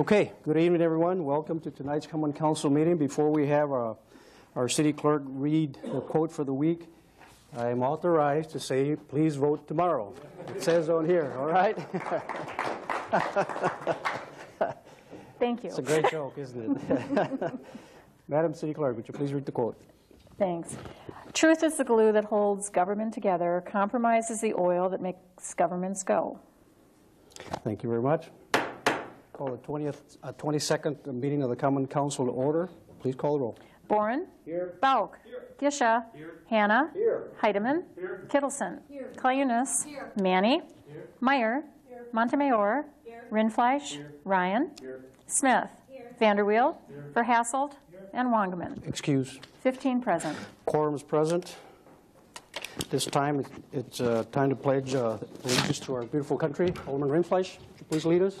Okay, good evening, everyone. Welcome to tonight's common council meeting. Before we have uh, our city clerk read the quote for the week, I am authorized to say, please vote tomorrow. It says on here, all right? Thank you. It's a great joke, isn't it? Madam City Clerk, would you please read the quote? Thanks. Truth is the glue that holds government together. Compromise is the oil that makes governments go. Thank you very much. Call the 20th, uh, 22nd meeting of the Common Council to order. Please call the roll. Boren. Here. Bauk. Gisha. Hannah. Heidemann. Kittleson. Clayunas. Manny. Meyer. Montemayor. Rindfleisch. Ryan. Smith. Vanderweel. Verhasselt. And Wangerman. Excuse. 15 present. Quorum is present. This time, it's uh, time to pledge uh, allegiance to our beautiful country. Alderman Rindfleisch, would you please lead us?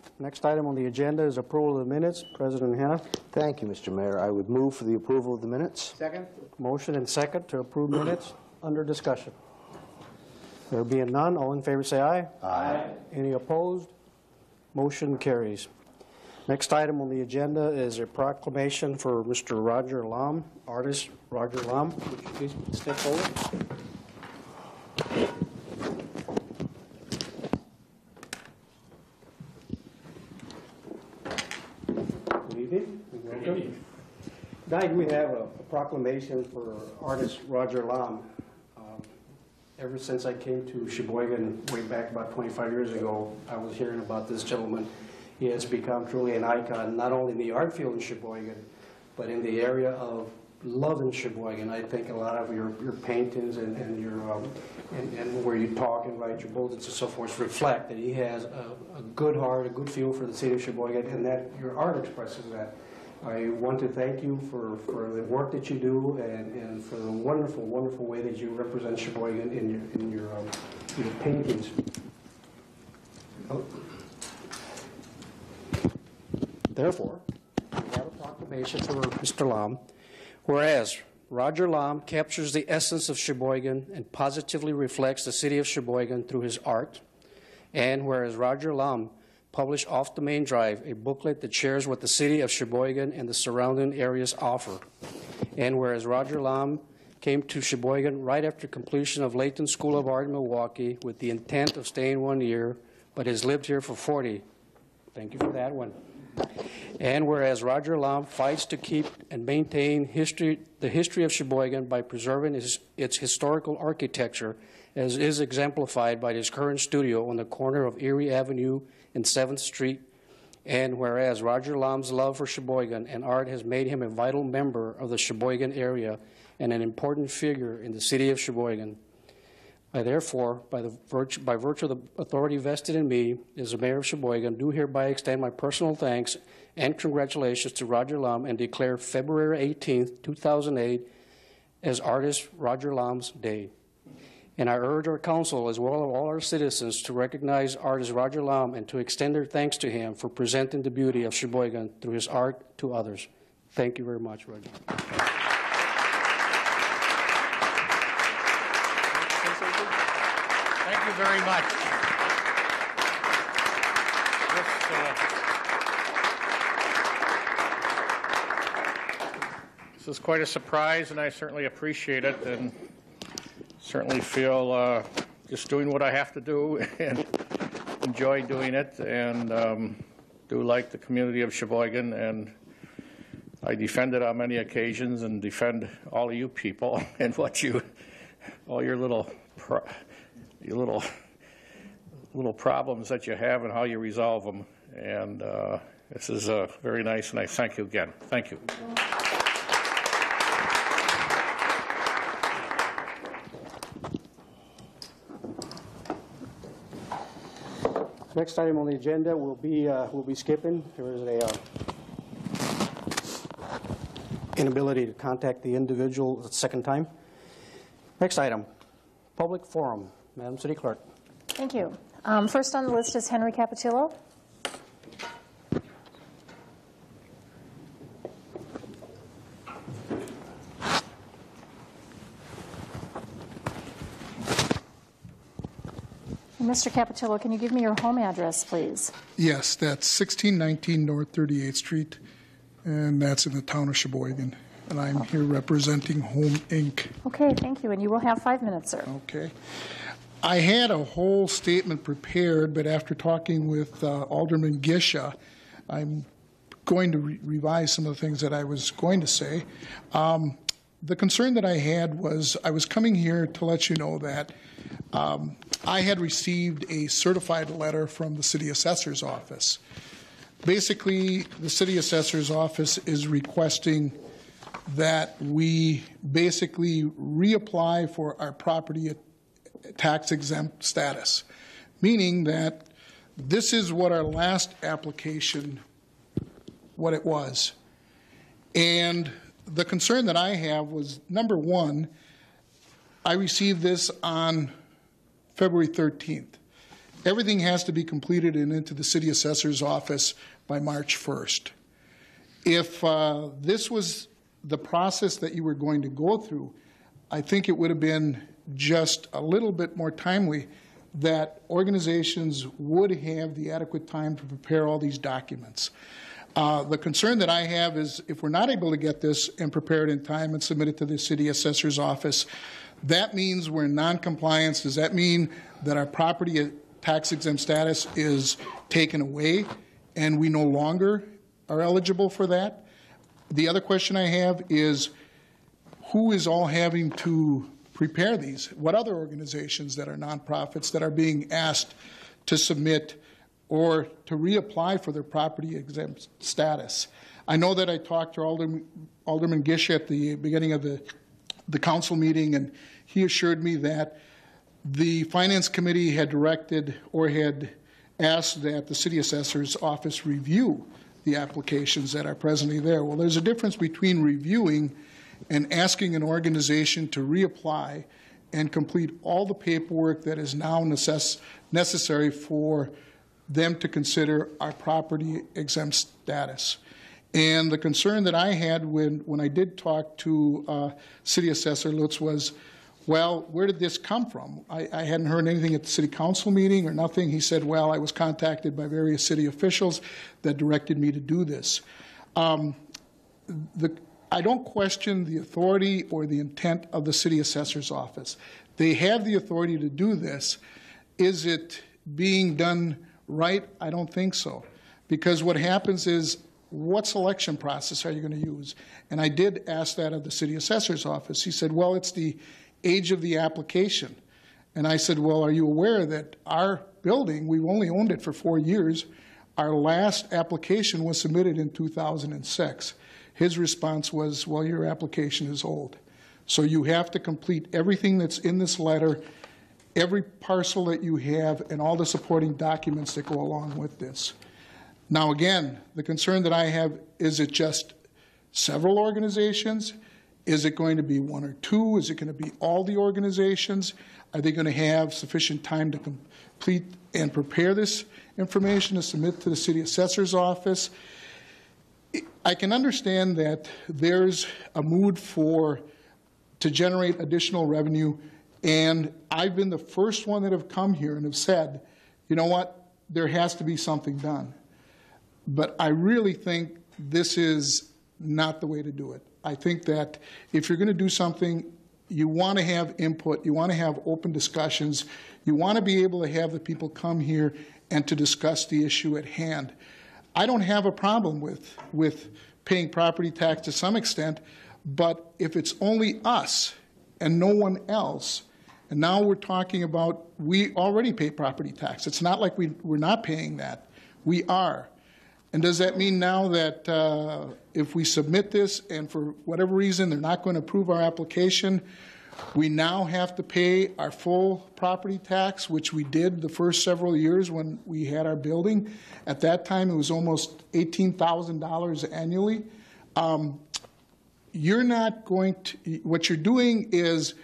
Next item on the agenda is approval of the minutes. President Hannah, Thank you, Mr. Mayor. I would move for the approval of the minutes. Second. Motion and second to approve minutes under discussion. There being none, all in favor say aye. Aye. Any opposed? Motion carries. Next item on the agenda is a proclamation for Mr. Roger Lam, artist Roger Lam. Would you please step forward? Good evening. Welcome. Tonight, we have a proclamation for artist Roger Lam. Um, Ever since I came to Sheboygan way back about 25 years ago, I was hearing about this gentleman. He has become truly an icon, not only in the art field in Sheboygan, but in the area of love in Sheboygan. I think a lot of your, your paintings and, and your, um, and, and where you talk and write your bulletins and so forth reflect that he has a, a good heart, a good feel for the city of Sheboygan, and that your art expresses that. I want to thank you for, for the work that you do and, and for the wonderful, wonderful way that you represent Sheboygan in your, in your, um, your paintings. Therefore, we have a proclamation for Mr. Lam. Whereas Roger Lam captures the essence of Sheboygan and positively reflects the city of Sheboygan through his art. And whereas Roger Lam published Off the Main Drive, a booklet that shares what the city of Sheboygan and the surrounding areas offer. And whereas Roger Lam came to Sheboygan right after completion of Layton School of Art in Milwaukee with the intent of staying one year, but has lived here for 40. Thank you for that one. And whereas Roger Lam fights to keep and maintain history, the history of Sheboygan by preserving its, its historical architecture, as is exemplified by his current studio on the corner of Erie Avenue and 7th Street. And whereas Roger Lam's love for Sheboygan and art has made him a vital member of the Sheboygan area and an important figure in the city of Sheboygan. I therefore, by, the virtue, by virtue of the authority vested in me as the mayor of Sheboygan, do hereby extend my personal thanks and congratulations to Roger Lam and declare February 18, 2008 as Artist Roger Lam's Day. And I urge our council, as well as all our citizens, to recognize artist Roger Lam and to extend their thanks to him for presenting the beauty of Sheboygan through his art to others. Thank you very much, Roger. Thank you very much. This, uh, is quite a surprise, and I certainly appreciate it, and certainly feel uh, just doing what I have to do and enjoy doing it, and um, do like the community of Sheboygan, and I defend it on many occasions and defend all of you people and what you, all your little, your little, little problems that you have and how you resolve them. And uh, this is uh, very nice, and I thank you again. Thank you. Next item on the agenda will be, uh, we'll be skipping. There is a uh, inability to contact the individual the second time. Next item, public forum. Madam City Clerk. Thank you. Um, First on the list is Henry Capatillo. Mr. Capatillo, can you give me your home address, please? Yes, that's 1619 North 38th Street, and that's in the town of Sheboygan. And I'm here representing Home Inc. Okay, thank you, and you will have five minutes, sir. Okay. I had a whole statement prepared, but after talking with uh, Alderman Gisha, I'm going to re- revise some of the things that I was going to say. Um, the concern that I had was I was coming here to let you know that um, I had received a certified letter from the city assessor's office. Basically, the city assessor's office is requesting that we basically reapply for our property tax exempt status, meaning that this is what our last application, what it was. And the concern that I have was, number one, I received this on February 13th. Everything has to be completed and into the city assessor's office by March 1st. If uh, this was the process that you were going to go through, I think it would have been just a little bit more timely that organizations would have the adequate time to prepare all these documents. Uh, the concern that I have is if we're not able to get this and prepare it in time and submit it to the city assessor's office, that means we're in non-compliance. Does that mean that our property tax exempt status is taken away and we no longer are eligible for that? The other question I have is who is all having to prepare these? What other organizations that are nonprofits that are being asked to submit or to reapply for their property exempt status? I know that I talked to Alderman, Alderman Gish at the beginning of the, the council meeting, and he assured me that the Finance Committee had directed or had asked that the City Assessor's Office review the applications that are presently there. Well, there's a difference between reviewing and asking an organization to reapply and complete all the paperwork that is now necess- necessary for them to consider our property exempt status. And the concern that I had when, when I did talk to uh, City Assessor Lutz was, well, where did this come from? I, I, hadn't heard anything at the city council meeting or nothing. He said, well, I was contacted by various city officials that directed me to do this. Um, the, I don't question the authority or the intent of the city assessor's office. They have the authority to do this. Is it being done right? I don't think so. Because what happens is, what selection process are you going to use? And I did ask that of the city assessor's office. He said, well, it's the age of the application. And I said, well, are you aware that our building, we've only owned it for four years, our last application was submitted in 2006. His response was, well, your application is old. So you have to complete everything that's in this letter, every parcel that you have, and all the supporting documents that go along with this. Now, again, the concern that I have is it just several organizations? Is it going to be one or two? Is it going to be all the organizations? Are they going to have sufficient time to complete and prepare this information to submit to the city assessor's office? I can understand that there's a mood for to generate additional revenue, and I've been the first one that have come here and have said, you know what, there has to be something done. But I really think this is not the way to do it. I think that if you're going to do something, you want to have input, you want to have open discussions, you want to be able to have the people come here and to discuss the issue at hand. I don't have a problem with, with paying property tax to some extent, but if it's only us and no one else, and now we're talking about we already pay property tax. It's not like we, we're not paying that. We are. And does that mean now that uh, if we submit this and for whatever reason they're not going to approve our application, We now have to pay our full property tax, which we did the first several years when we had our building. At that time, it was almost $18,000 annually. Um, You're not going to, what you're doing is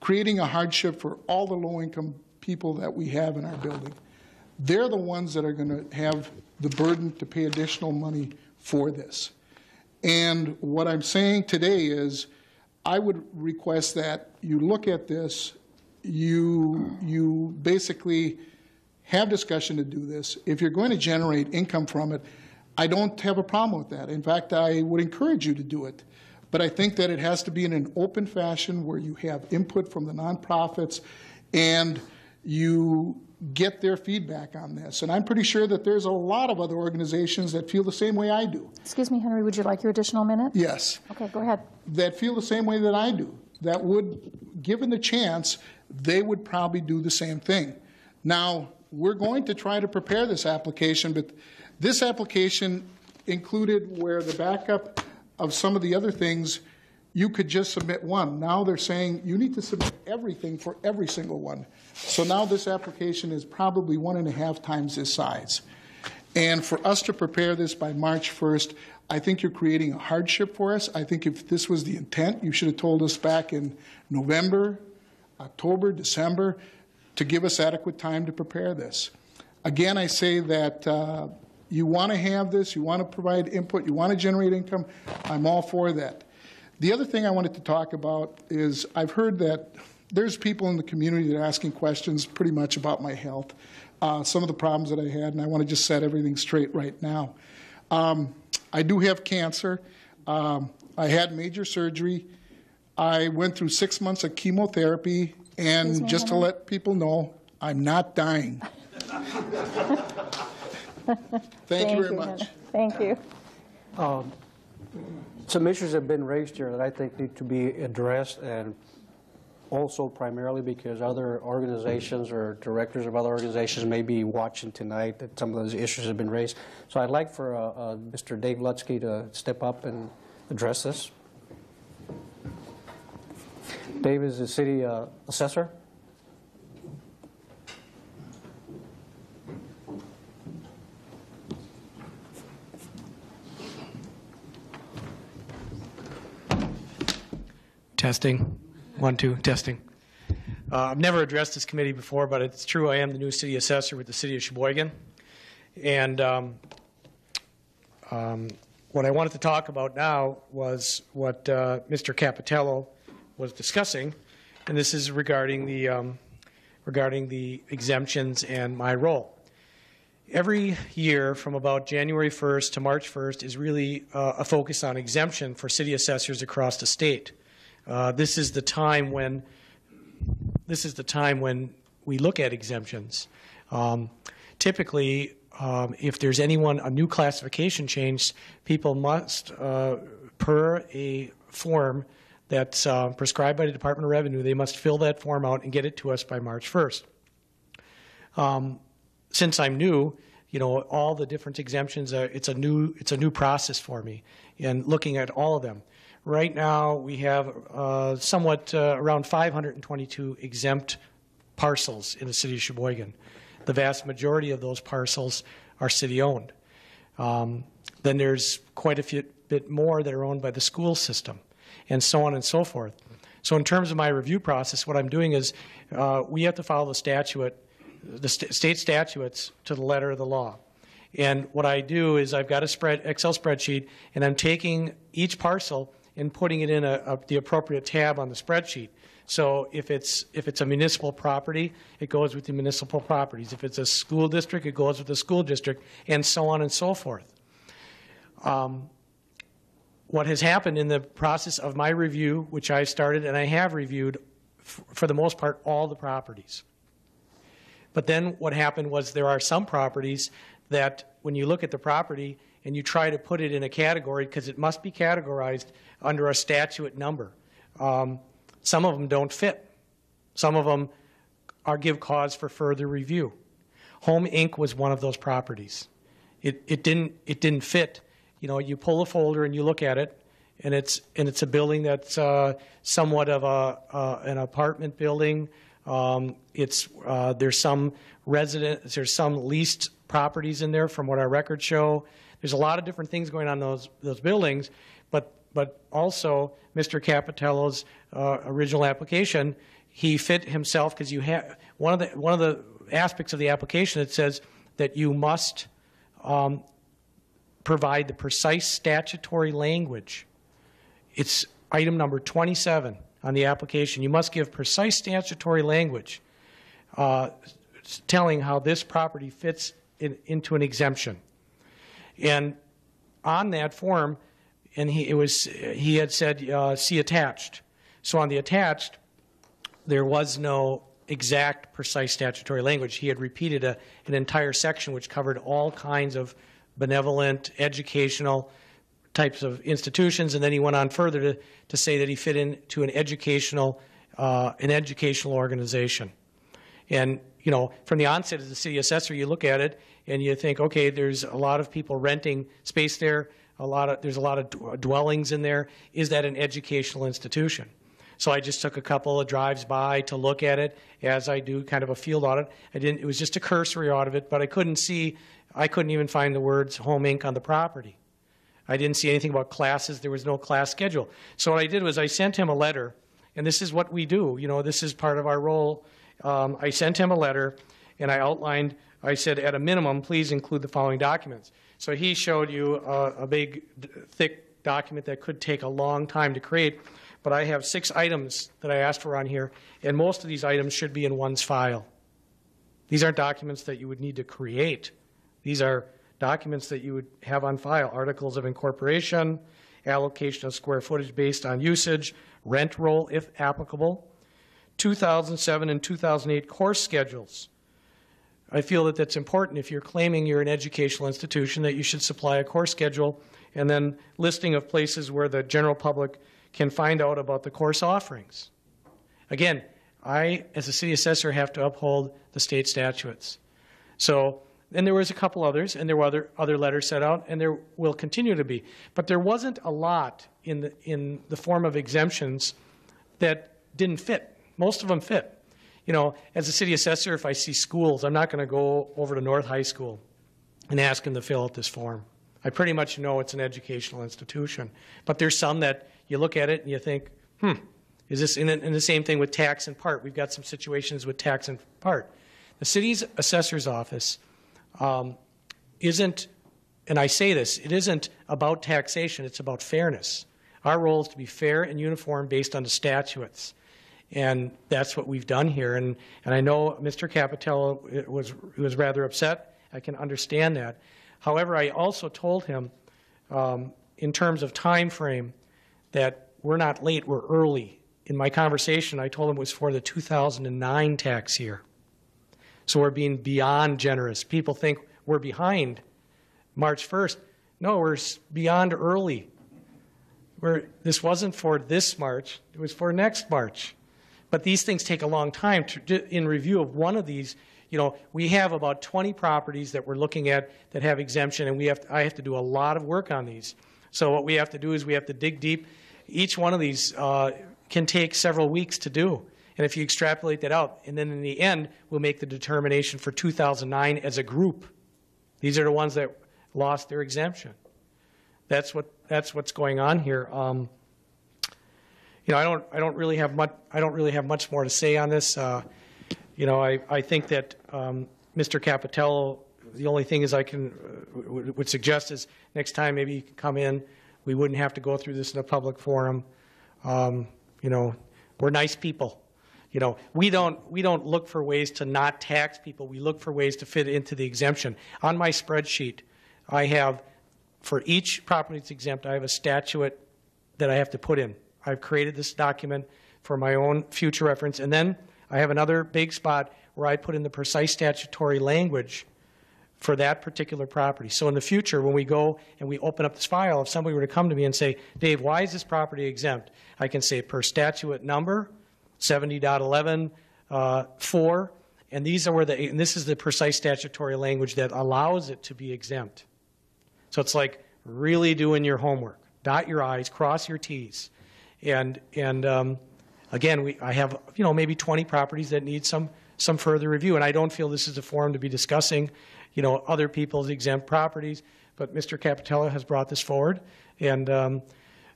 creating a hardship for all the low-income people that we have in our building. They're the ones that are going to have the burden to pay additional money for this. And what I'm saying today is, I would request that you look at this, you, you basically have discussion to do this. If you're going to generate income from it, I don't have a problem with that. In fact, I would encourage you to do it. But I think that it has to be in an open fashion where you have input from the nonprofits and you get their feedback on this. And I'm pretty sure that there's a lot of other organizations that feel the same way I do. Excuse me, Henry, would you like your additional minute? Yes. Okay, go ahead. that feel the same way that I do, that would, given the chance, they would probably do the same thing. Now, we're going to try to prepare this application, but this application included where the backup of some of the other things, you could just submit one. Now they're saying you need to submit everything for every single one. So now this application is probably one and a half times this size. And for us to prepare this by March 1st, I think you're creating a hardship for us. I think if this was the intent, you should have told us back in November, October, December, to give us adequate time to prepare this. Again, I say that uh, you want to have this, you want to provide input, you want to generate income. I'm all for that. The other thing I wanted to talk about is I've heard that there's people in the community that are asking questions pretty much about my health, uh, some of the problems that I had, and I want to just set everything straight right now. Um, I do have cancer. Um, I had major surgery. I went through six months of chemotherapy, and me, just to let people know, I'm not dying. Thank you very much. Henry. Thank you. Some issues have been raised here that I think need to be addressed, and also primarily because other organizations or directors of other organizations may be watching tonight, that some of those issues have been raised. So I'd like for uh, uh, Mr. Dave Lutsky to step up and address this. Dave is the city uh, assessor. Testing. One, two, testing. Uh, I've never addressed this committee before, but it's true. I am the new city assessor with the city of Sheboygan. And um, um, what I wanted to talk about now was what uh, Mr. Capitello was discussing, and this is regarding the, um, regarding the exemptions and my role. Every year from about January 1st to March 1st is really uh, a focus on exemption for city assessors across the state. Uh, this is the time when this is the time when we look at exemptions. Um, typically, um, if there's anyone a new classification change, people must, uh, per a form that's uh, prescribed by the Department of Revenue, they must fill that form out and get it to us by March 1st. Um, since I'm new, you know, all the different exemptions, are, it's a new it's a new process for me, and looking at all of them. Right now, we have uh, somewhat uh, around 522 exempt parcels in the city of Sheboygan. The vast majority of those parcels are city-owned. Um, then there's quite a few, bit more that are owned by the school system, and so on and so forth. So in terms of my review process, what I'm doing is uh, we have to follow the statute, the st- state statutes to the letter of the law. And what I do is I've got a spread, Excel spreadsheet, and I'm taking each parcel and putting it in a, a, the appropriate tab on the spreadsheet. So if it's if it's a municipal property, it goes with the municipal properties. If it's a school district, it goes with the school district, and so on and so forth. Um, what has happened in the process of my review, which I started and I have reviewed, for the most part, all the properties. But then what happened was there are some properties that when you look at the property and you try to put it in a category, because it must be categorized under a statute number, um, some of them don't fit. Some of them are give cause for further review. Home Inc. was one of those properties. It, it, didn't, it didn't fit. You know, you pull a folder and you look at it, and it's and it's a building that's uh, somewhat of a uh, an apartment building. Um, it's uh, there's some resident there's some leased properties in there from what our records show. There's a lot of different things going on in those those buildings, but but also Mr. Capitello's uh, original application, he fit himself because you have one of the one of the aspects of the application that says that you must um, provide the precise statutory language. It's item number 27 on the application. You must give precise statutory language uh, telling how this property fits in, into an exemption. And on that form, and he, it was, he had said, uh, see attached. So on the attached, there was no exact, precise statutory language. He had repeated a, an entire section which covered all kinds of benevolent, educational types of institutions, and then he went on further to, to say that he fit into an educational, uh, an educational organization. And you know, from the onset as the city assessor, you look at it and you think, okay, there's a lot of people renting space there. A lot of there's a lot of dwellings in there. Is that an educational institution? So I just took a couple of drives by to look at it as I do kind of a field audit. I didn't. It was just a cursory audit of it, but I couldn't see. I couldn't even find the words home inc on the property. I didn't see anything about classes. There was no class schedule. So what I did was I sent him a letter, and this is what we do. You know, this is part of our role. Um, I sent him a letter, and I outlined. I said, at a minimum, please include the following documents. So he showed you a, a big, thick document that could take a long time to create. But I have six items that I asked for on here, and most of these items should be in one's file. These aren't documents that you would need to create. These are documents that you would have on file articles of incorporation, allocation of square footage based on usage, rent roll if applicable, 2007 and 2008 course schedules. I feel that that's important if you're claiming you're an educational institution that you should supply a course schedule and then listing of places where the general public can find out about the course offerings. Again, I, as a city assessor, have to uphold the state statutes. So and there was a couple others, and there were other, other letters set out, and there will continue to be. But there wasn't a lot in the, in the form of exemptions that didn't fit. Most of them fit. You know, as a city assessor, if I see schools, I'm not going to go over to North High School and ask them to fill out this form. I pretty much know it's an educational institution. But there's some that you look at it and you think, hmm, is this in, in the same thing with tax and part? We've got some situations with tax and part. The city's assessor's office um, isn't, and I say this, it isn't about taxation, it's about fairness. Our role is to be fair and uniform based on the statutes. And that's what we've done here. And, and I know Mr. Capitello was, was rather upset. I can understand that. However, I also told him, um, in terms of time frame, that we're not late, we're early. In my conversation, I told him it was for the 2009 tax year. So we're being beyond generous. People think we're behind March 1st. No, we're beyond early. We're, this wasn't for this March, it was for next March. But these things take a long time. To, in review of one of these, you know, we have about 20 properties that we're looking at that have exemption, and we have to, I have to do a lot of work on these. So what we have to do is we have to dig deep. Each one of these uh, can take several weeks to do. And if you extrapolate that out, and then in the end, we'll make the determination for 2009 as a group. These are the ones that lost their exemption. That's what that's what's going on here. Um, you know, I don't I don't really have much I don't really have much more to say on this. Uh, you know, I, I think that um, Mr. Capitello. The only thing is I can uh, would suggest is next time maybe you can come in. We wouldn't have to go through this in a public forum. Um, you know, we're nice people. You know, we don't we don't look for ways to not tax people. We look for ways to fit into the exemption. On my spreadsheet, I have for each property that's exempt, I have a statute that I have to put in. I've created this document for my own future reference, and then I have another big spot where I put in the precise statutory language for that particular property. So in the future, when we go and we open up this file, if somebody were to come to me and say, Dave, why is this property exempt? I can say per statute number, 70.11, uh, 4, and these are where the, and this is the precise statutory language that allows it to be exempt. So it's like really doing your homework. dot your i's, cross your t's, and and um, again, we I have you know maybe 20 properties that need some some further review, and I don't feel this is a forum to be discussing you know other people's exempt properties. But Mr. Capitello has brought this forward, and um,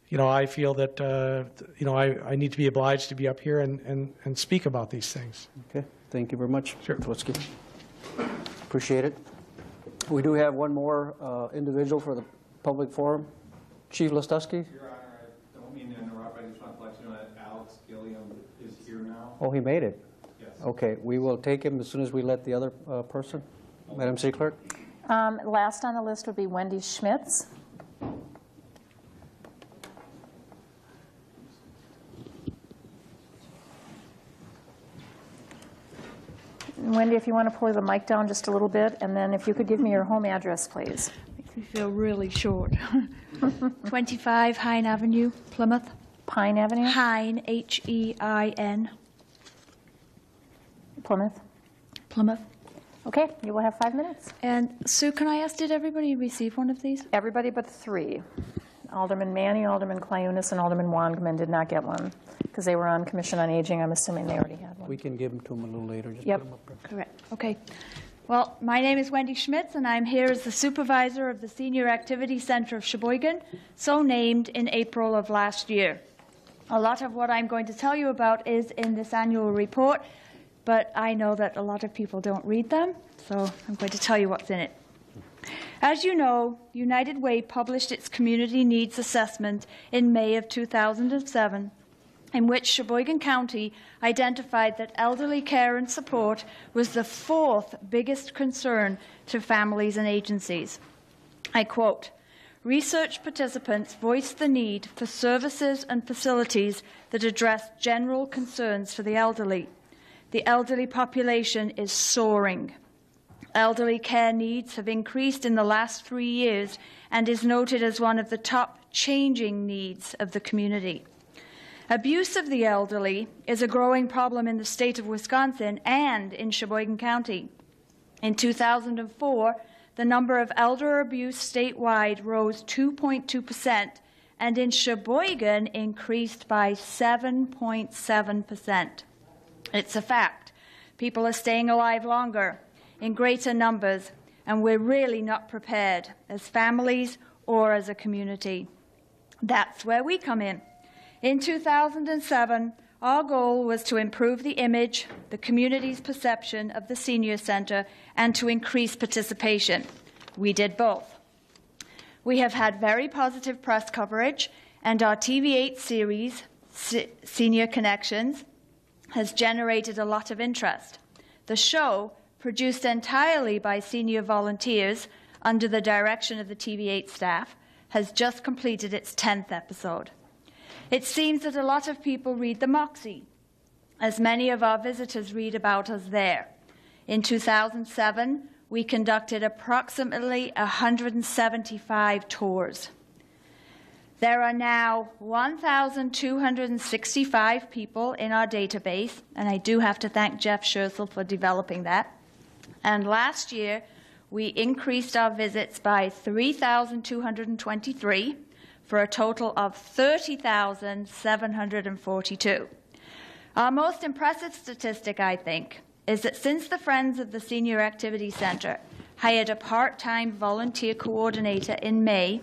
you know I feel that uh, you know I, I need to be obliged to be up here and, and, and speak about these things. Okay, thank you very much. Sure. Tulowitzki. Appreciate it. We do have one more uh, individual for the public forum. Chief Listowski? Your Honor, I don't mean to interrupt, I just want to let you know that Alex Gilliam is here now. Oh, he made it. Yes. Okay, we will take him as soon as we let the other uh, person. Madam City Clerk? Um, Last on the list would be Wendy Schmitz. Wendy, if you want to pull the mic down just a little bit, and then if you could give me your home address, please. Makes me feel really short. 25 Hine Avenue, Plymouth. Pine Avenue, Hine, H E I N, Plymouth. Plymouth. Okay, you will have five minutes. And Sue, can I ask, did everybody receive one of these? Everybody but three. Alderman Manny, Alderman Clayunas, and Alderman Wongman did not get one because they were on Commission on Aging. I'm assuming they already had one. We can give them to them a little later. Just Yep. put him up there. Correct. Okay. Well, my name is Wendy Schmitz, and I'm here as the supervisor of the Senior Activity Center of Sheboygan, so named in April of last year. A lot of what I'm going to tell you about is in this annual report, but I know that a lot of people don't read them, so I'm going to tell you what's in it. As you know, United Way published its community needs assessment in May of 2007, in which Sheboygan County identified that elderly care and support was the fourth biggest concern to families and agencies. I quote Research participants voiced the need for services and facilities that address general concerns for the elderly. The elderly population is soaring. Elderly care needs have increased in the last three years and is noted as one of the top changing needs of the community. Abuse of the elderly is a growing problem in the state of Wisconsin and in Sheboygan County. In 2004, the number of elder abuse statewide rose 2.2%, and in Sheboygan increased by 7.7%. It's a fact. People are staying alive longer, in greater numbers, and we're really not prepared as families or as a community. That's where we come in. In 2007, our goal was to improve the image, the community's perception of the Senior Center, and to increase participation. We did both. We have had very positive press coverage, and our TV8 series, Se- Senior Connections, has generated a lot of interest. The show, produced entirely by senior volunteers under the direction of the TV8 staff, has just completed its 10th episode. It seems that a lot of people read the Moxie, as many of our visitors read about us there. In 2007, we conducted approximately 175 tours. There are now 1,265 people in our database, and I do have to thank Jeff Scherzel for developing that. And last year, we increased our visits by 3,223 for a total of 30,742. Our most impressive statistic, I think, is that since the Friends of the Senior Activity Center hired a part time volunteer coordinator in May,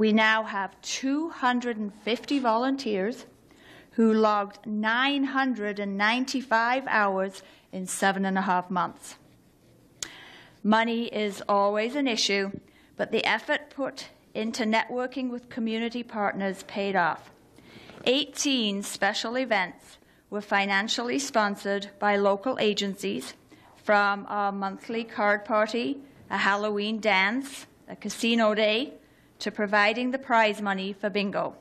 we now have 250 volunteers who logged 995 hours in seven and a half months. Money is always an issue, but the effort put into networking with community partners paid off. 18 special events were financially sponsored by local agencies, from our monthly card party, a Halloween dance, a casino day, to providing the prize money for bingo.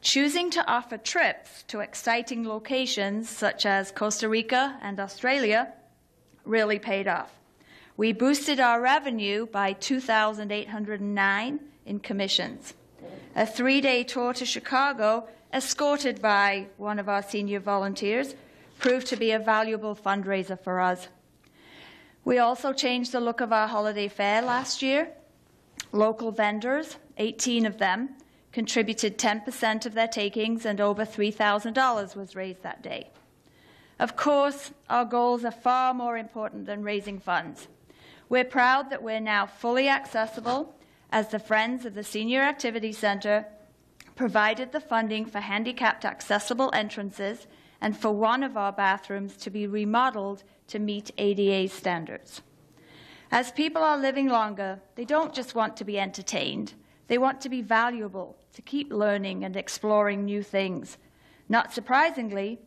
Choosing to offer trips to exciting locations such as Costa Rica and Australia really paid off. We boosted our revenue by 2,809 in commissions. A three day tour to Chicago, escorted by one of our senior volunteers, proved to be a valuable fundraiser for us. We also changed the look of our holiday fair last year. Local vendors, 18 of them, contributed 10% of their takings, and over $3,000 was raised that day. Of course, our goals are far more important than raising funds. We're proud that we're now fully accessible as the Friends of the Senior Activity Center provided the funding for handicapped accessible entrances and for one of our bathrooms to be remodeled to meet ADA standards. As people are living longer, they don't just want to be entertained, they want to be valuable, to keep learning and exploring new things. Not surprisingly,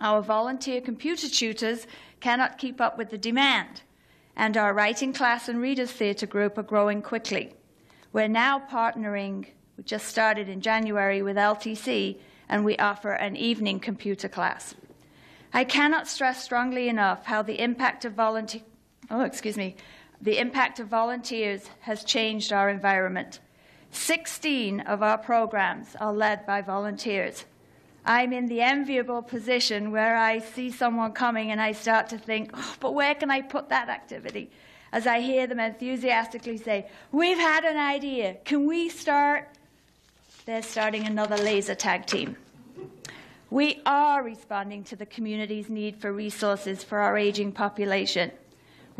our volunteer computer tutors cannot keep up with the demand, and our writing class and readers theatre group are growing quickly. We're now partnering, we just started in January with LTC, and we offer an evening computer class. I cannot stress strongly enough how the impact of volunteer oh, excuse me, the impact of volunteers has changed our environment. 16 of our programs are led by volunteers. I'm in the enviable position where I see someone coming and I start to think, oh, but where can I put that activity? As I hear them enthusiastically say, We've had an idea. Can we start? They're starting another laser tag team. We are responding to the community's need for resources for our aging population.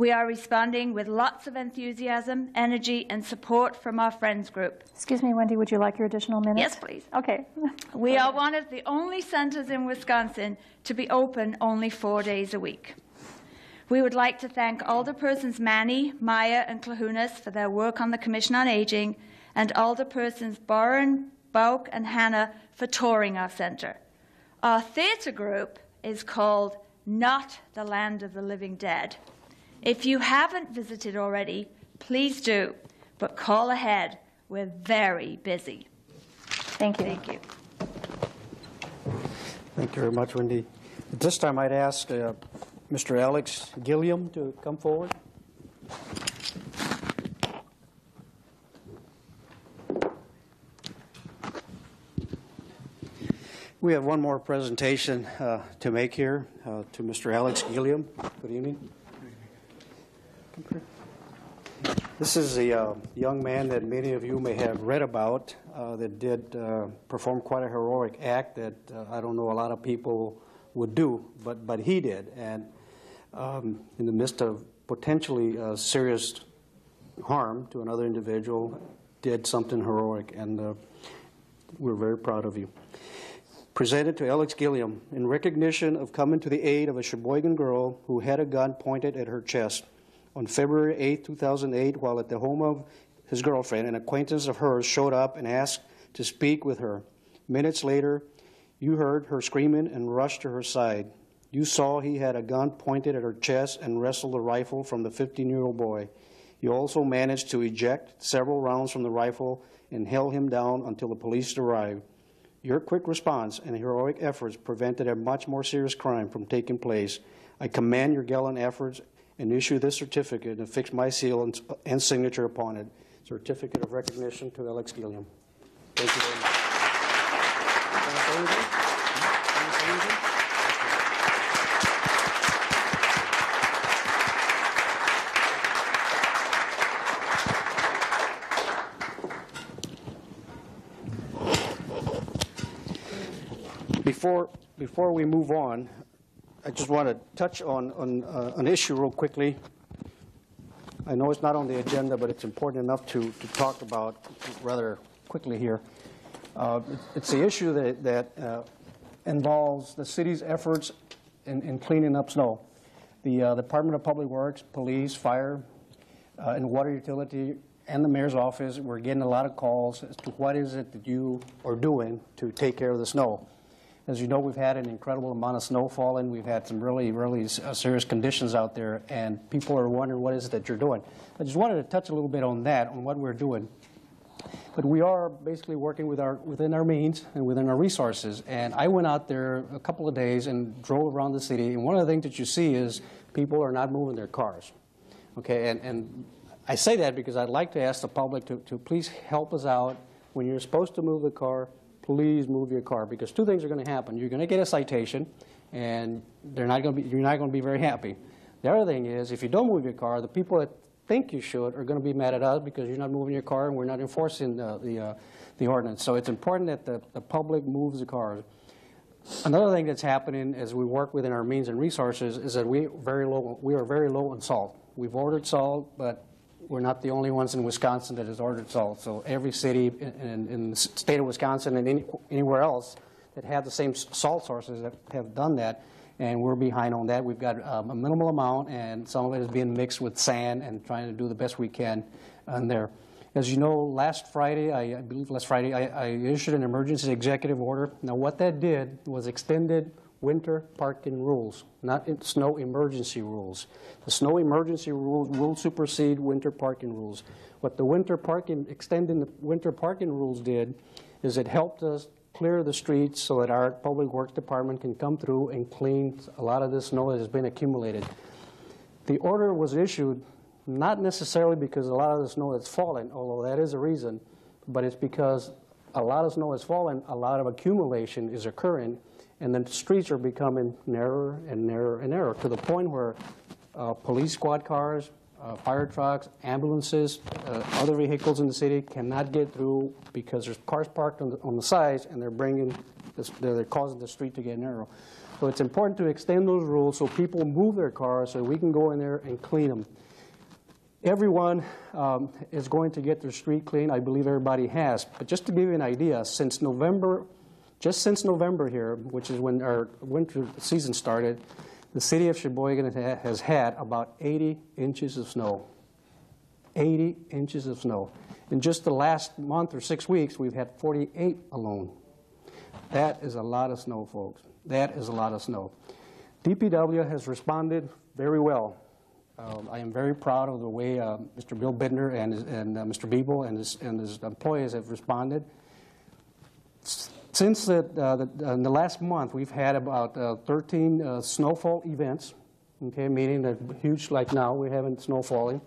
We are responding with lots of enthusiasm, energy, and support from our friends group. Excuse me, Wendy, would you like your additional minutes? Yes, please. Okay. We are one of the only centers in Wisconsin to be open only four days a week. We would like to thank Alderpersons Manny, Maya, and Klahunas for their work on the Commission on Aging, and Alderpersons Barron, Bauk, and Hannah for touring our center. Our theatre group is called Not the Land of the Living Dead. If you haven't visited already, please do, but call ahead. We're very busy. Thank you. Thank you. Thank you very much, Wendy. At this time, I'd ask uh, Mr. Alex Gilliam to come forward. We have one more presentation uh, to make here uh, to Mr. Alex Gilliam. Good evening. This is a uh, young man that many of you may have read about uh, that did uh, perform quite a heroic act that uh, I don't know a lot of people would do, but, but he did. And um, in the midst of potentially uh, serious harm to another individual, did something heroic, and uh, we're very proud of you. Presented to Alex Gilliam in recognition of coming to the aid of a Sheboygan girl who had a gun pointed at her chest. On February 8, 2008, while at the home of his girlfriend, an acquaintance of hers showed up and asked to speak with her. Minutes later, you heard her screaming and rushed to her side. You saw he had a gun pointed at her chest and wrestled the rifle from the 15 year old boy. You also managed to eject several rounds from the rifle and held him down until the police arrived. Your quick response and heroic efforts prevented a much more serious crime from taking place. I commend your gallant efforts and issue this certificate and affix my seal and, and signature upon it. Certificate of recognition to Alex Gilliam. Thank you very much. Before, before we move on, I just want to touch on, on uh, an issue real quickly. I know it's not on the agenda, but it's important enough to, to talk about rather quickly here. Uh, it's the issue that, that uh, involves the city's efforts in, in cleaning up snow. The uh, Department of Public Works, police, fire, uh, and water utility, and the mayor's office, we're getting a lot of calls as to what is it that you are doing to take care of the snow. As you know, we've had an incredible amount of snow falling. We've had some really, really uh, serious conditions out there, and people are wondering what is it that you're doing. I just wanted to touch a little bit on that, on what we're doing. But we are basically working with our, within our means and within our resources. And I went out there a couple of days and drove around the city, and one of the things that you see is people are not moving their cars. Okay, and, and I say that because I'd like to ask the public to, to please help us out. When you're supposed to move the car, please move your car because two things are going to happen. You're going to get a citation, and they're not going to be, you're not going to be very happy. The other thing is, if you don't move your car, the people that think you should are going to be mad at us because you're not moving your car and we're not enforcing the, the, uh, the ordinance. So it's important that the, the public moves the cars. Another thing that's happening as we work within our means and resources is that we very low we are very low on salt. We've ordered salt, but we're not the only ones in Wisconsin that has ordered salt. So every city in, in, the state of Wisconsin and any, anywhere else that have the same salt sources that have done that, and we're behind on that. We've got um, a minimal amount, and some of it is being mixed with sand and trying to do the best we can on there. As you know, last Friday, I, I believe last Friday, I, I issued an emergency executive order. Now, what that did was extended winter parking rules, not snow emergency rules. The snow emergency rules will supersede winter parking rules. What the winter parking, extending the winter parking rules did is it helped us clear the streets so that our public works department can come through and clean a lot of the snow that has been accumulated. The order was issued not necessarily because a lot of the snow has fallen, although that is a reason, but it's because a lot of snow has fallen, a lot of accumulation is occurring, and the streets are becoming narrower and narrower and narrower to the point where uh, police squad cars, uh, fire trucks, ambulances, uh, other vehicles in the city cannot get through because there's cars parked on the, on the sides and they're bringing, this, they're causing the street to get narrow. So it's important to extend those rules so people move their cars so we can go in there and clean them. Everyone um, is going to get their street clean. I believe everybody has. But just to give you an idea, since November, just since November here, which is when our winter season started, the city of Sheboygan has had about 80 inches of snow. 80 inches of snow. In just the last month or six weeks, we've had 48 alone. That is a lot of snow, folks. That is a lot of snow. DPW has responded very well. Um, I am very proud of the way uh, Mr. Bill Bittner and, and uh, Mr. Beeble and his, and his employees have responded. Since the, uh, the, in the last month, we've had about uh, 13 uh, snowfall events, okay, meaning that huge, like now, we're having snow falling.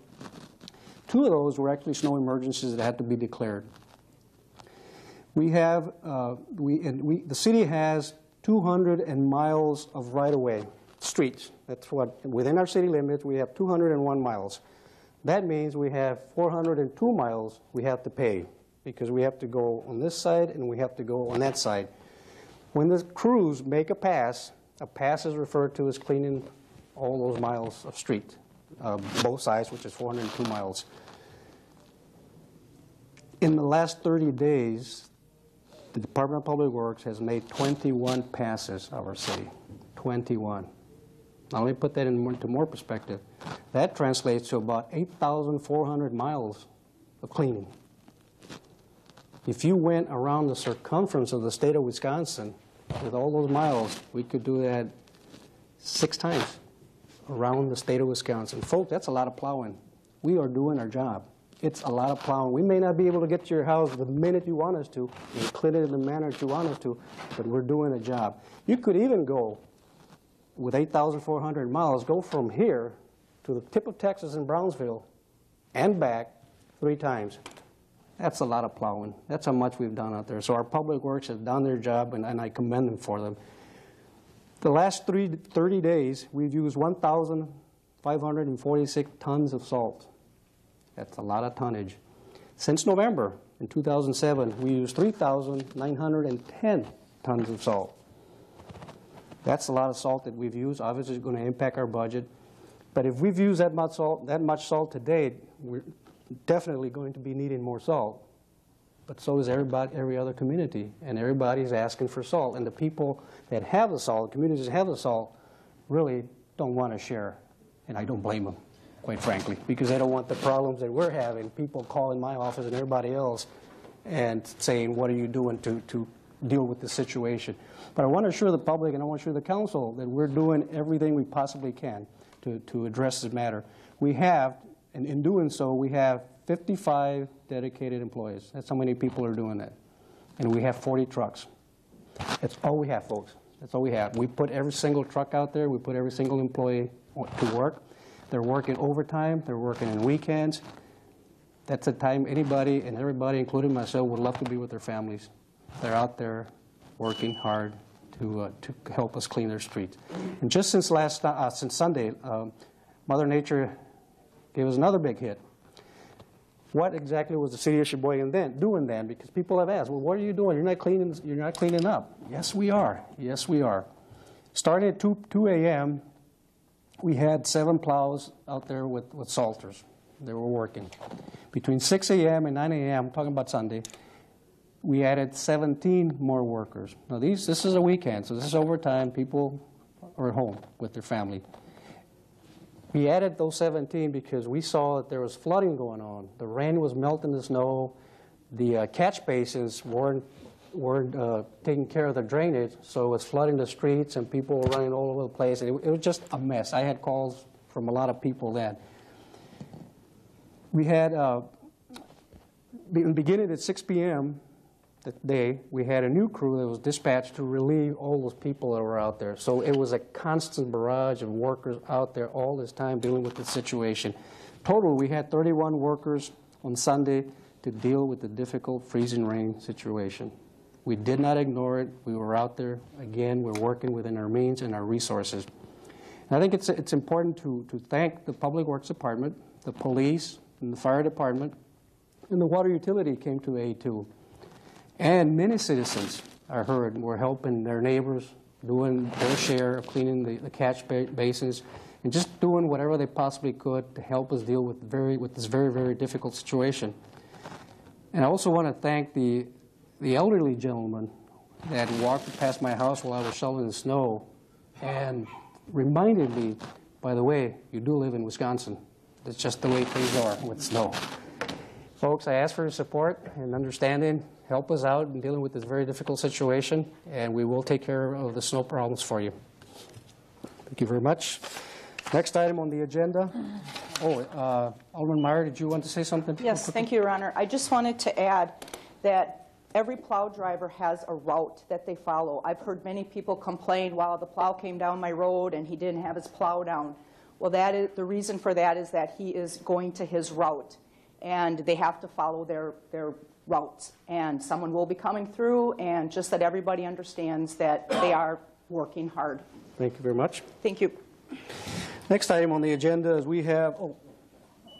Two of those were actually snow emergencies that had to be declared. We have, uh, we, and we, the city has 200 and miles of right-of-way streets. That's what, within our city limits, we have 201 miles. That means we have 402 miles we have to pay because we have to go on this side and we have to go on that side. When the crews make a pass, a pass is referred to as cleaning all those miles of street, uh, both sides, which is 402 miles. In the last 30 days, the Department of Public Works has made 21 passes of our city. 21. Now let me put that into more perspective. That translates to about 8,400 miles of cleaning. If you went around the circumference of the state of Wisconsin with all those miles, we could do that six times around the state of Wisconsin. Folks, that's a lot of plowing. We are doing our job. It's a lot of plowing. We may not be able to get to your house the minute you want us to and clean it in the manner that you want us to, but we're doing a job. You could even go with 8,400 miles, go from here to the tip of Texas in Brownsville and back three times. That's a lot of plowing. That's how much we've done out there. So our public works has done their job, and, and I commend them for them. The last three, 30 days, we've used 1,546 tons of salt. That's a lot of tonnage. Since November in 2007, we used 3,910 tons of salt. That's a lot of salt that we've used. Obviously, it's going to impact our budget. But if we've used that much salt, that much salt to definitely going to be needing more salt. But so is everybody, every other community, and everybody's asking for salt. And the people that have the salt, communities that have the salt, really don't want to share. And I don't blame them, quite frankly, because they don't want the problems that we're having. People calling my office and everybody else and saying, what are you doing to, to deal with the situation? But I want to assure the public and I want to assure the council that we're doing everything we possibly can to, to address this matter. We have, and in doing so, we have 55 dedicated employees. That's how many people are doing that. And we have 40 trucks. That's all we have, folks. That's all we have. We put every single truck out there. We put every single employee to work. They're working overtime. They're working in weekends. That's the time anybody and everybody, including myself, would love to be with their families. They're out there working hard to, uh, to help us clean their streets. And just since last uh, since Sunday, um, Mother Nature gave us another big hit. What exactly was the city of Sheboygan then, doing then? Because people have asked, well, what are you doing? You're not cleaning, you're not cleaning up. Yes, we are. Yes, we are. Starting at 2, 2 a.m., we had seven plows out there with, with salters. They were working. Between 6 a.m. and 9 a.m., talking about Sunday, we added 17 more workers. Now, these, this is a weekend, so this is overtime. People are at home with their family. We added those 17 because we saw that there was flooding going on. The rain was melting the snow. The uh, catch basins weren't, weren't uh, taking care of the drainage, so it was flooding the streets and people were running all over the place. It, it was just a mess. I had calls from a lot of people then. We had, uh, be- beginning at 6 p.m., that day, we had a new crew that was dispatched to relieve all those people that were out there. So it was a constant barrage of workers out there all this time dealing with the situation. Total, we had 31 workers on Sunday to deal with the difficult freezing rain situation. We did not ignore it. We were out there. Again, we're working within our means and our resources. And I think it's, it's important to, to thank the Public Works Department, the police, and the fire department, and the water utility came to aid too. And many citizens, I heard, were helping their neighbors, doing their share of cleaning the, the catch ba- basins, and just doing whatever they possibly could to help us deal with, very, with this very, very difficult situation. And I also want to thank the, the elderly gentleman that walked past my house while I was shoveling the snow and reminded me, by the way, you do live in Wisconsin. That's just the way things are with snow. Folks, I ask for your support and understanding. Help us out in dealing with this very difficult situation, and we will take care of the snow problems for you. Thank you very much. Next item on the agenda. Oh, uh, Alderman Meyer, did you want to say something? Yes, thank you, Your Honor. I just wanted to add that every plow driver has a route that they follow. I've heard many people complain, "Wow, the plow came down my road and he didn't have his plow down." Well, that is, the reason for that is that he is going to his route, and they have to follow their, their routes. And someone will be coming through, and just that everybody understands that they are working hard. Thank you very much. Thank you. Next item on the agenda is we have, oh,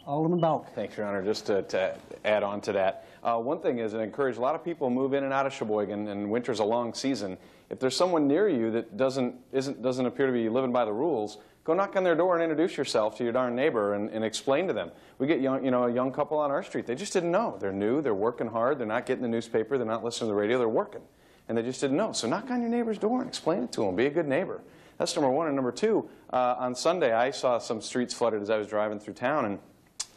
Alderman Bauk. Thanks, Your Honor. Just to, to add on to that, uh, one thing is, I encourage a lot of people move in and out of Sheboygan, and winter's a long season. If there's someone near you that doesn't isn't doesn't appear to be living by the rules, go knock on their door and introduce yourself to your darn neighbor and, and explain to them. We get young, you know, a young couple on our street. They just didn't know. They're new. They're working hard. They're not getting the newspaper. They're not listening to the radio. They're working, and they just didn't know. So knock on your neighbor's door and explain it to them. Be a good neighbor. That's number one. And number two, uh, on Sunday, I saw some streets flooded as I was driving through town and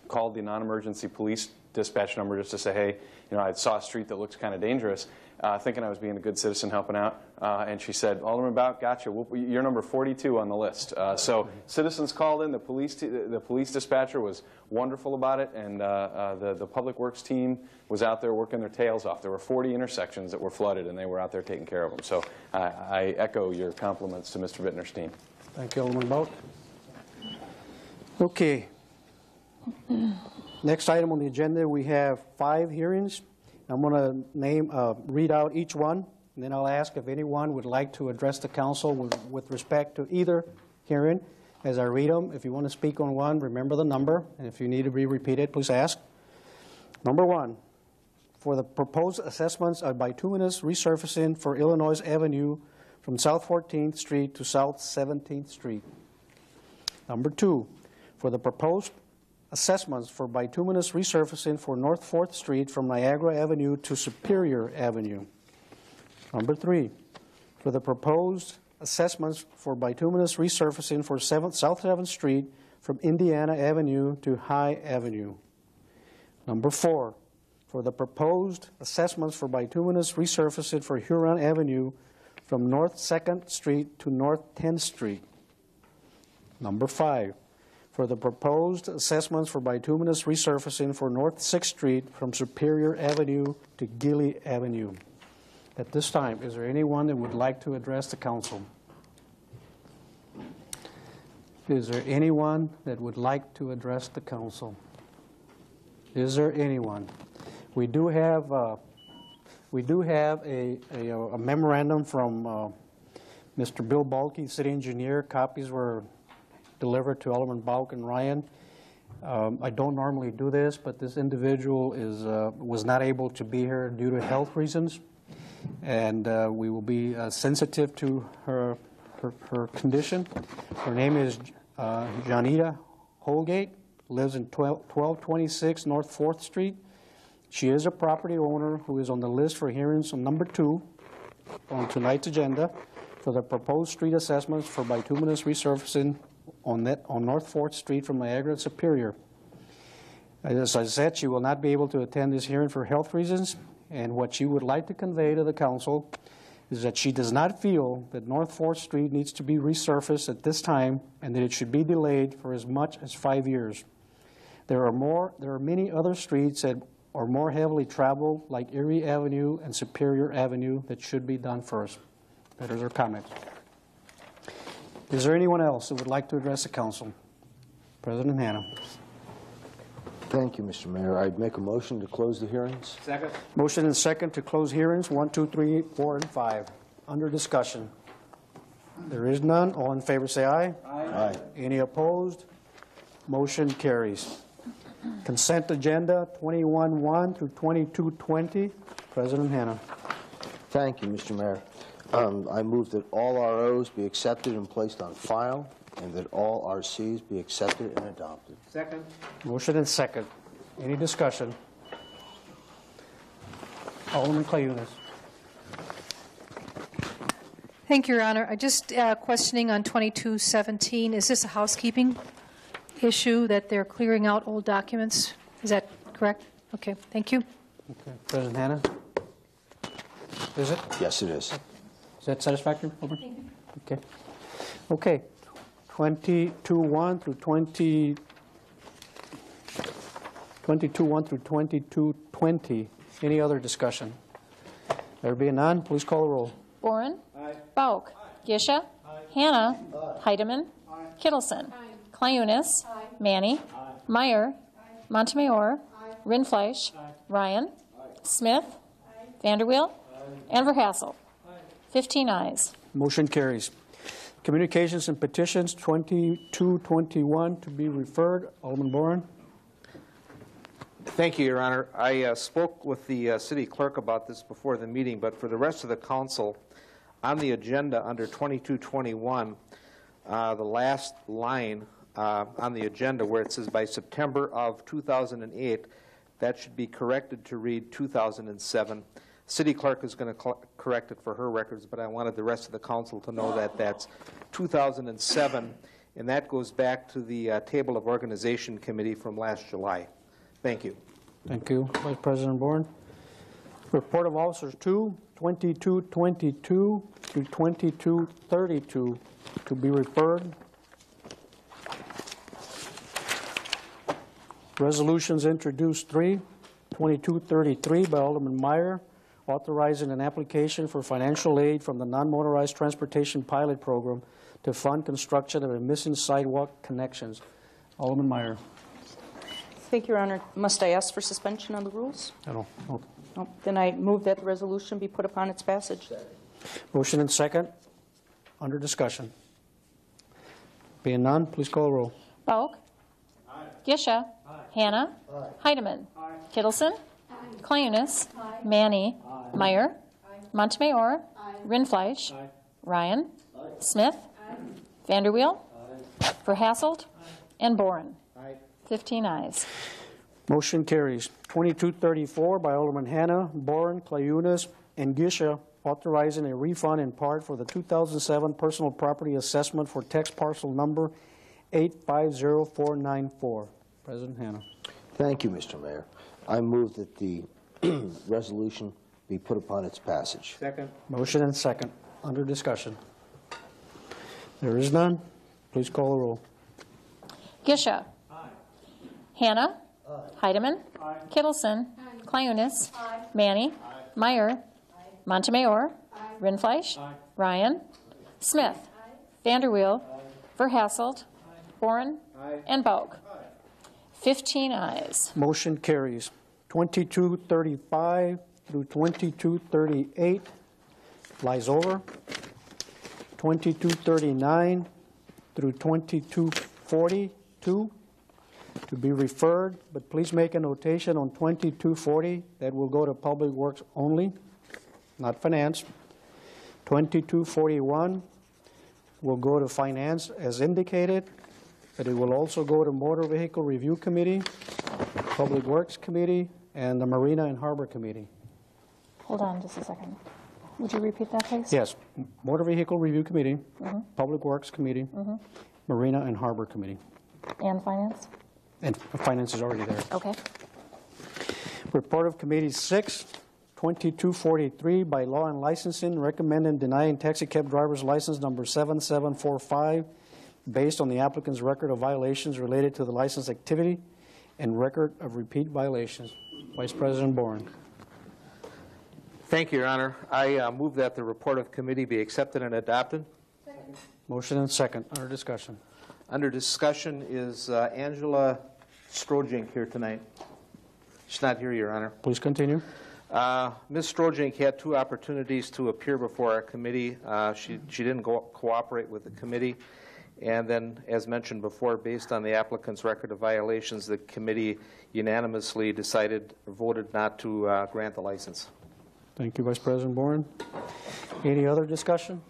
called the non-emergency police dispatch number just to say, hey, you know, I saw a street that looks kind of dangerous, uh, thinking I was being a good citizen helping out. Uh, and she said, Alderman Bout, gotcha. We'll, you're number 42 on the list. Uh, so citizens called in. The police, t- the police dispatcher was wonderful about it, and uh, uh, the, the public works team was out there working their tails off. There were 40 intersections that were flooded, and they were out there taking care of them. So I I echo your compliments to Mr. Bittner's team. Thank you, Alderman Bauk. Okay. Next item on the agenda, we have five hearings. I'm going to name, uh, read out each one, and then I'll ask if anyone would like to address the council with, with respect to either hearing. As I read them, if you want to speak on one, remember the number, and if you need to be repeated, please ask. Number one, for the proposed assessments of bituminous resurfacing for Illinois Avenue from South 14th Street to South 17th Street. Number two, for the proposed assessments for bituminous resurfacing for North 4th Street from Niagara Avenue to Superior Avenue. Number three, for the proposed assessments for bituminous resurfacing for 7th, South 7th Street from Indiana Avenue to High Avenue. Number four, for the proposed assessments for bituminous resurfacing for Huron Avenue from North 2nd Street to North 10th Street. Number five, for the proposed assessments for bituminous resurfacing for North 6th Street from Superior Avenue to Geele Avenue. At this time, is there anyone that would like to address the council? Is there anyone that would like to address the council? Is there anyone? We do have, uh, we do have a, a, a memorandum from uh, Mr. Bill Balke, city engineer. Copies were delivered to Alderman Bauk and Ryan. Um, I don't normally do this, but this individual is, uh, was not able to be here due to health reasons, and uh, we will be uh, sensitive to her, her, her condition. Her name is uh, Janita Holgate, lives in 12 1226 North 4th Street. She is a property owner who is on the list for hearings on number two on tonight's agenda for the proposed street assessments for bituminous resurfacing on that, on North Fourth Street from Niagara to Superior. As I said, she will not be able to attend this hearing for health reasons, and what she would like to convey to the council is that she does not feel that North Fourth Street needs to be resurfaced at this time, and that it should be delayed for as much as five years. There are more, there are many other streets that are more heavily traveled, like Erie Avenue and Superior Avenue, that should be done first. That is her comment. Is there anyone else that would like to address the council? President Hanna. Thank you, Mr. Mayor. I'd make a motion to close the hearings. Second. Motion and second to close hearings, one, two, three, four, and five. Under discussion. There is none. All in favor say aye. Aye. Any opposed? Motion carries. Consent agenda 21-1 through 22-20. President Hanna. Thank you, Mr. Mayor. Um, I move that all ROs be accepted and placed on file, and that all RCs be accepted and adopted. Second. Motion and second. Any discussion? Alderman Clayunas. Thank you, Your Honor. I just uh, questioning on 2217, is this a housekeeping issue that they're clearing out old documents? Is that correct? Okay, thank you. Okay. President Hanna? Is it? Yes, it is. Is that satisfactory? Alderman? Okay. Okay. 22-1 through 20, 22-1 through 22-20. Any other discussion? There being none, please call the roll. Boren. Bauk. Gisha. Hannah. Aye. Heidemann. Aye. Kittleson. Aye. Clayunas. Manny. Aye. Meyer. Aye. Montemayor. Aye. Rindfleisch. Ryan. Aye. Smith. Aye. Vanderweel. And Verhasselt. 15 ayes. Motion carries. Communications and petitions, 2221 to be referred. Alderman Boren. Thank you, Your Honor. I uh, spoke with the uh, city clerk about this before the meeting, but for the rest of the council, on the agenda under 2221, uh, the last line uh, on the agenda where it says by September of 2008, that should be corrected to read 2007. City clerk is going to correct it for her records, but I wanted the rest of the council to know that that's 2007, and that goes back to the uh, Table of Organization Committee from last July. Thank you. Thank you, Vice President Boren. Report of Officers 2, 2222 through 2232 to be referred. Resolutions introduced 3, 2233 by Alderman Meyer, authorizing an application for financial aid from the Non-Motorized Transportation Pilot Program to fund construction of a missing sidewalk connections. Alderman Meyer. Thank you, Your Honor. Must I ask for suspension of the rules? I don't, no. No. Then I move that the resolution be put upon its passage. Motion and second. Under discussion. Being none, please call the roll. Bauk. Gisha. Hannah. Heidemann. Kittleson. Clayunas. Manny. Meyer. Montemayor. Rindfleisch. Ryan. Smith. Vanderweel. Verhasselt. And Boren. 15 ayes. Motion carries. 2234 by Alderman Hanna, Boren, Clayunas, and Gisha, authorizing a refund in part for the 2007 personal property assessment for text parcel number 850494. President Hanna. Thank you, Mr. Mayor. I move that the resolution be put upon its passage. Second. Motion and second. Under discussion. There is none. Please call the roll. Gisha. Hannah. Aye. Heidemann. Aye. Kittleson. Clayunas. Manny. Aye. Meyer. Aye. Montemayor. Aye. Rindfleisch. Ryan. Smith. Aye. Vanderweel. Verhasselt. Boren. And Bauk. 15 ayes. Motion carries. 2235 through 2238 lies over. 2239 through 2242 to be referred, but please make a notation on 2240 that will go to Public Works only, not Finance. 2241 will go to Finance as indicated, but it will also go to Motor Vehicle Review Committee, Public Works Committee, and the Marina and Harbor Committee. Hold on just a second. Would you repeat that, please? Yes, Motor Vehicle Review Committee, Mhm. Public Works Committee, Mhm. Marina and Harbor Committee. And finance? And Finance is already there. Okay. Report of Committee 6, 2243, by law and licensing, recommending denying taxi cab driver's license number 7745 based on the applicant's record of violations related to the license activity and record of repeat violations. Vice President Boren. Thank you, Your Honor. I uh, move that the report of committee be accepted and adopted. Motion and second. Under discussion. Under discussion is uh, Angela Strojink here tonight. She's not here, Your Honor. Please continue. Uh, Ms. Strojink had two opportunities to appear before our committee. Uh, She she didn't go- cooperate with the committee, and then, as mentioned before, based on the applicant's record of violations, the committee unanimously decided, or voted not to uh, grant the license. Thank you, Vice President Boren. Any other discussion?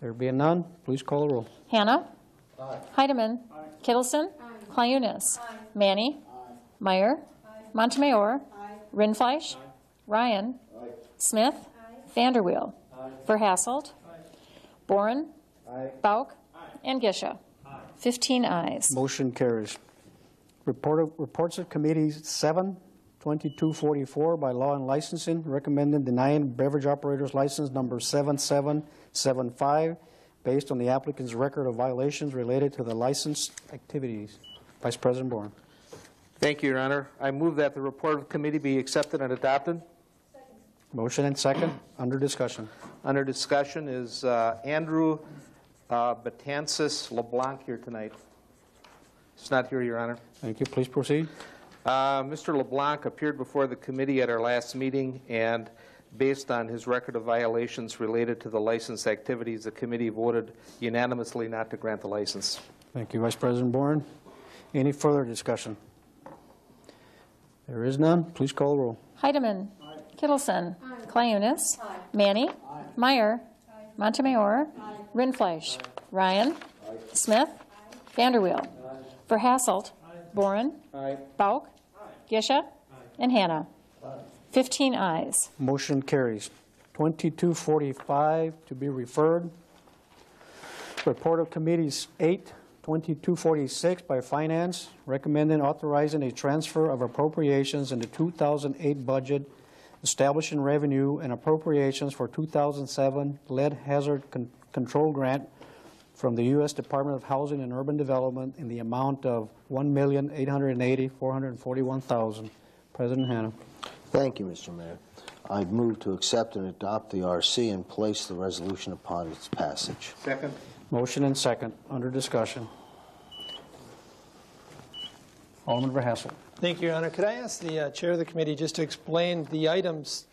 There being none, please call the roll. Hannah? Heidemann? Kittleson? Clayunas? Manny? Meyer? Montemayor? Rindfleisch? Ryan? Smith? Vanderweel? Verhasselt? Boren? Bauk? And Gisha? 15 ayes. Motion carries. Report of, reports of committees 7, 2244 by law and licensing, recommending denying beverage operator's license number 7775 based on the applicant's record of violations related to the licensed activities. Vice President Boren. Thank you, Your Honor. I move that the report of committee be accepted and adopted. Motion and second. Under discussion. Under discussion is uh, Andrew uh, Batansis LeBlanc here tonight. He's not here, Your Honor. Thank you. Please proceed. Uh, Mr. LeBlanc appeared before the committee at our last meeting, and based on his record of violations related to the license activities, the committee voted unanimously not to grant the license. Thank you, Vice President Boren. Any further discussion? There is none. Please call the roll. Heidemann. Kittleson. Clayunas. Manny. Meyer. Montemayor. Rindfleisch. Ryan. Smith. Vanderweel. Verhasselt. Boren. Bauk. Gisha. And Hannah. 15 ayes. Motion carries. 2245 to be referred. Report of Committees 8, 2246 by Finance, recommending authorizing a transfer of appropriations in the 2008 budget, establishing revenue and appropriations for 2007 lead hazard con- control grant from the U.S. Department of Housing and Urban Development in the amount of $1,880,441,000. President Hannah. Thank you, Mr. Mayor. I move to accept and adopt the RC and place the resolution upon its passage. Second. Motion and second, under discussion. Alderman Verhasselt. Thank you, Your Honor. Could I ask the uh, chair of the committee just to explain the items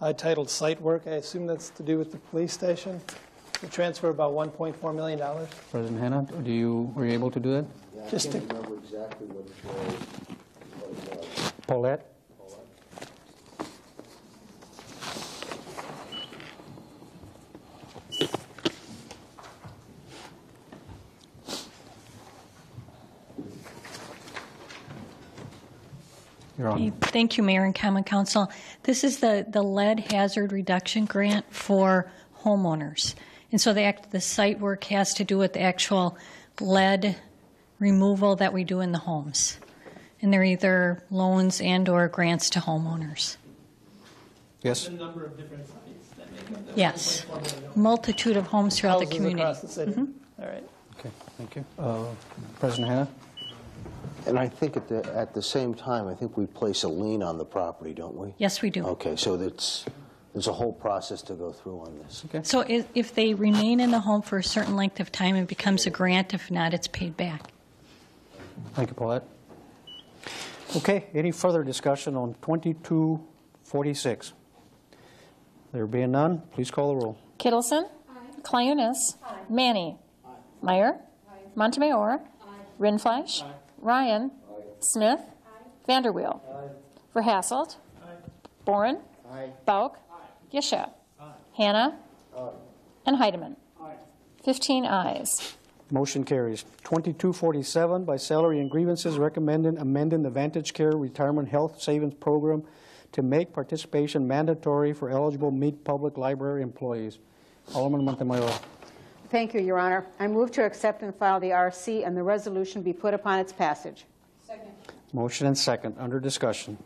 uh, titled site work? I assume that's to do with the police station, the transfer about $1.4 million. President Hannah, do you, were you able to do that? Just to, remember exactly what it was. Paulette? You're on. Thank you, Mayor and Common Council. This is the, the lead hazard reduction grant for homeowners. And so the, act, the site work has to do with the actual lead removal that we do in the homes. And they're either loans and or grants to homeowners. Yes? a number of different sites that make up Yes. Multitude of homes throughout the community. across the city. Mhm. All right. Okay, thank you. Uh, President Hannah? And I think at the, at the same time, I think we place a lien on the property, don't we? Yes, we do. Okay, so that's, there's a whole process to go through on this. Okay. So if, if they remain in the home for a certain length of time, it becomes a grant. If not, it's paid back. Thank you, Paulette. Okay, any further discussion on 2246? There being none, please call the roll. Kittleson. Clayunas. Manny. Meyer. Montemayor. Rindfleisch. Ryan. Smith. Vanderweel. Verhasselt. Boren. Bauk. Gisha. Hannah. And Heidemann. 15 ayes. Motion carries. 2247 by Salary and Grievances recommending amending the Vantage Care Retirement Health Savings Program to make participation mandatory for eligible Mead Public Library employees. Alderman Montemayor. Thank you, Your Honor. I move to accept and file the RC and the resolution be put upon its passage. Motion and second, under discussion.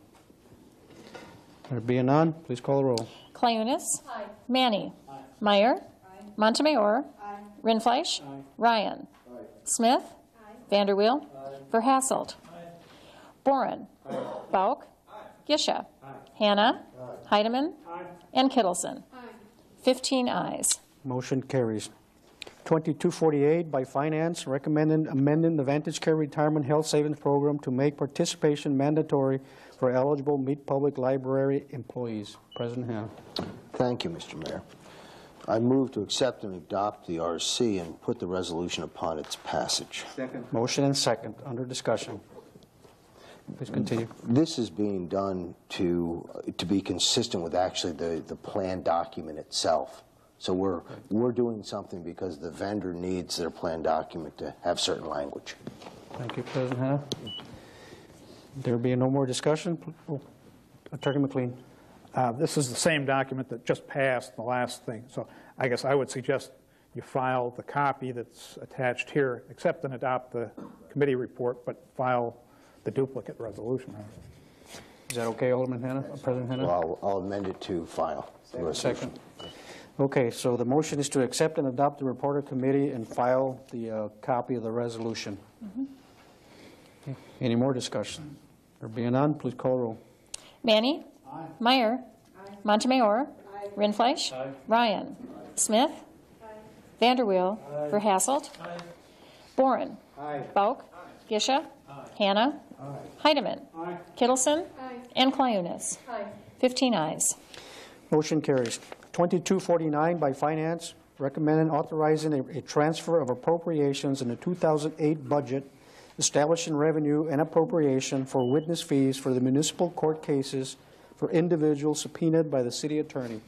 There being none, please call the roll. Clayunas. Manny. Meyer. Montemayor. Rindfleisch. Ryan. Smith. Vanderweel. Verhasselt. Boren. Bauk. Gisha. Hannah. Heidemann. And Kittleson. 15 ayes. Motion carries. 2248 by Finance recommending amending the Vantage Care Retirement Health Savings Program to make participation mandatory for eligible Mead Public Library employees. President Hannah. Thank you, Mr. Mayor. I move to accept and adopt the RC and put the resolution upon its passage. Second. Motion and second, under discussion. Please continue. This is being done to, to be consistent with actually the, the plan document itself. So we're, we're doing something because the vendor needs their plan document to have certain language. Thank you, President Hannah. There being no more discussion, oh, Attorney McLean. Uh, This is the same document that just passed, the last thing. So I guess I would suggest you file the copy that's attached here, accept and adopt the committee report, but file the duplicate resolution. Is that okay, Alderman Hannah, uh, President Hannah? Well, I'll I'll amend it to file resolution. Second. Okay, so the motion is to accept and adopt the reporter committee and file the uh, copy of the resolution. Okay. Any more discussion? There being none, please call roll. Manny. Meyer. Montemayor. Rindfleisch. Ryan. Smith. Vanderweel. Verhasselt. Boren. Bauk. Gisha. Hannah. Heidemann. Kittleson. And Clayunas. 15 ayes. Motion carries. 2249 by Finance, recommending authorizing a, a transfer of appropriations in the 2008 budget, establishing revenue and appropriation for witness fees for the municipal court cases for individuals subpoenaed by the city attorney.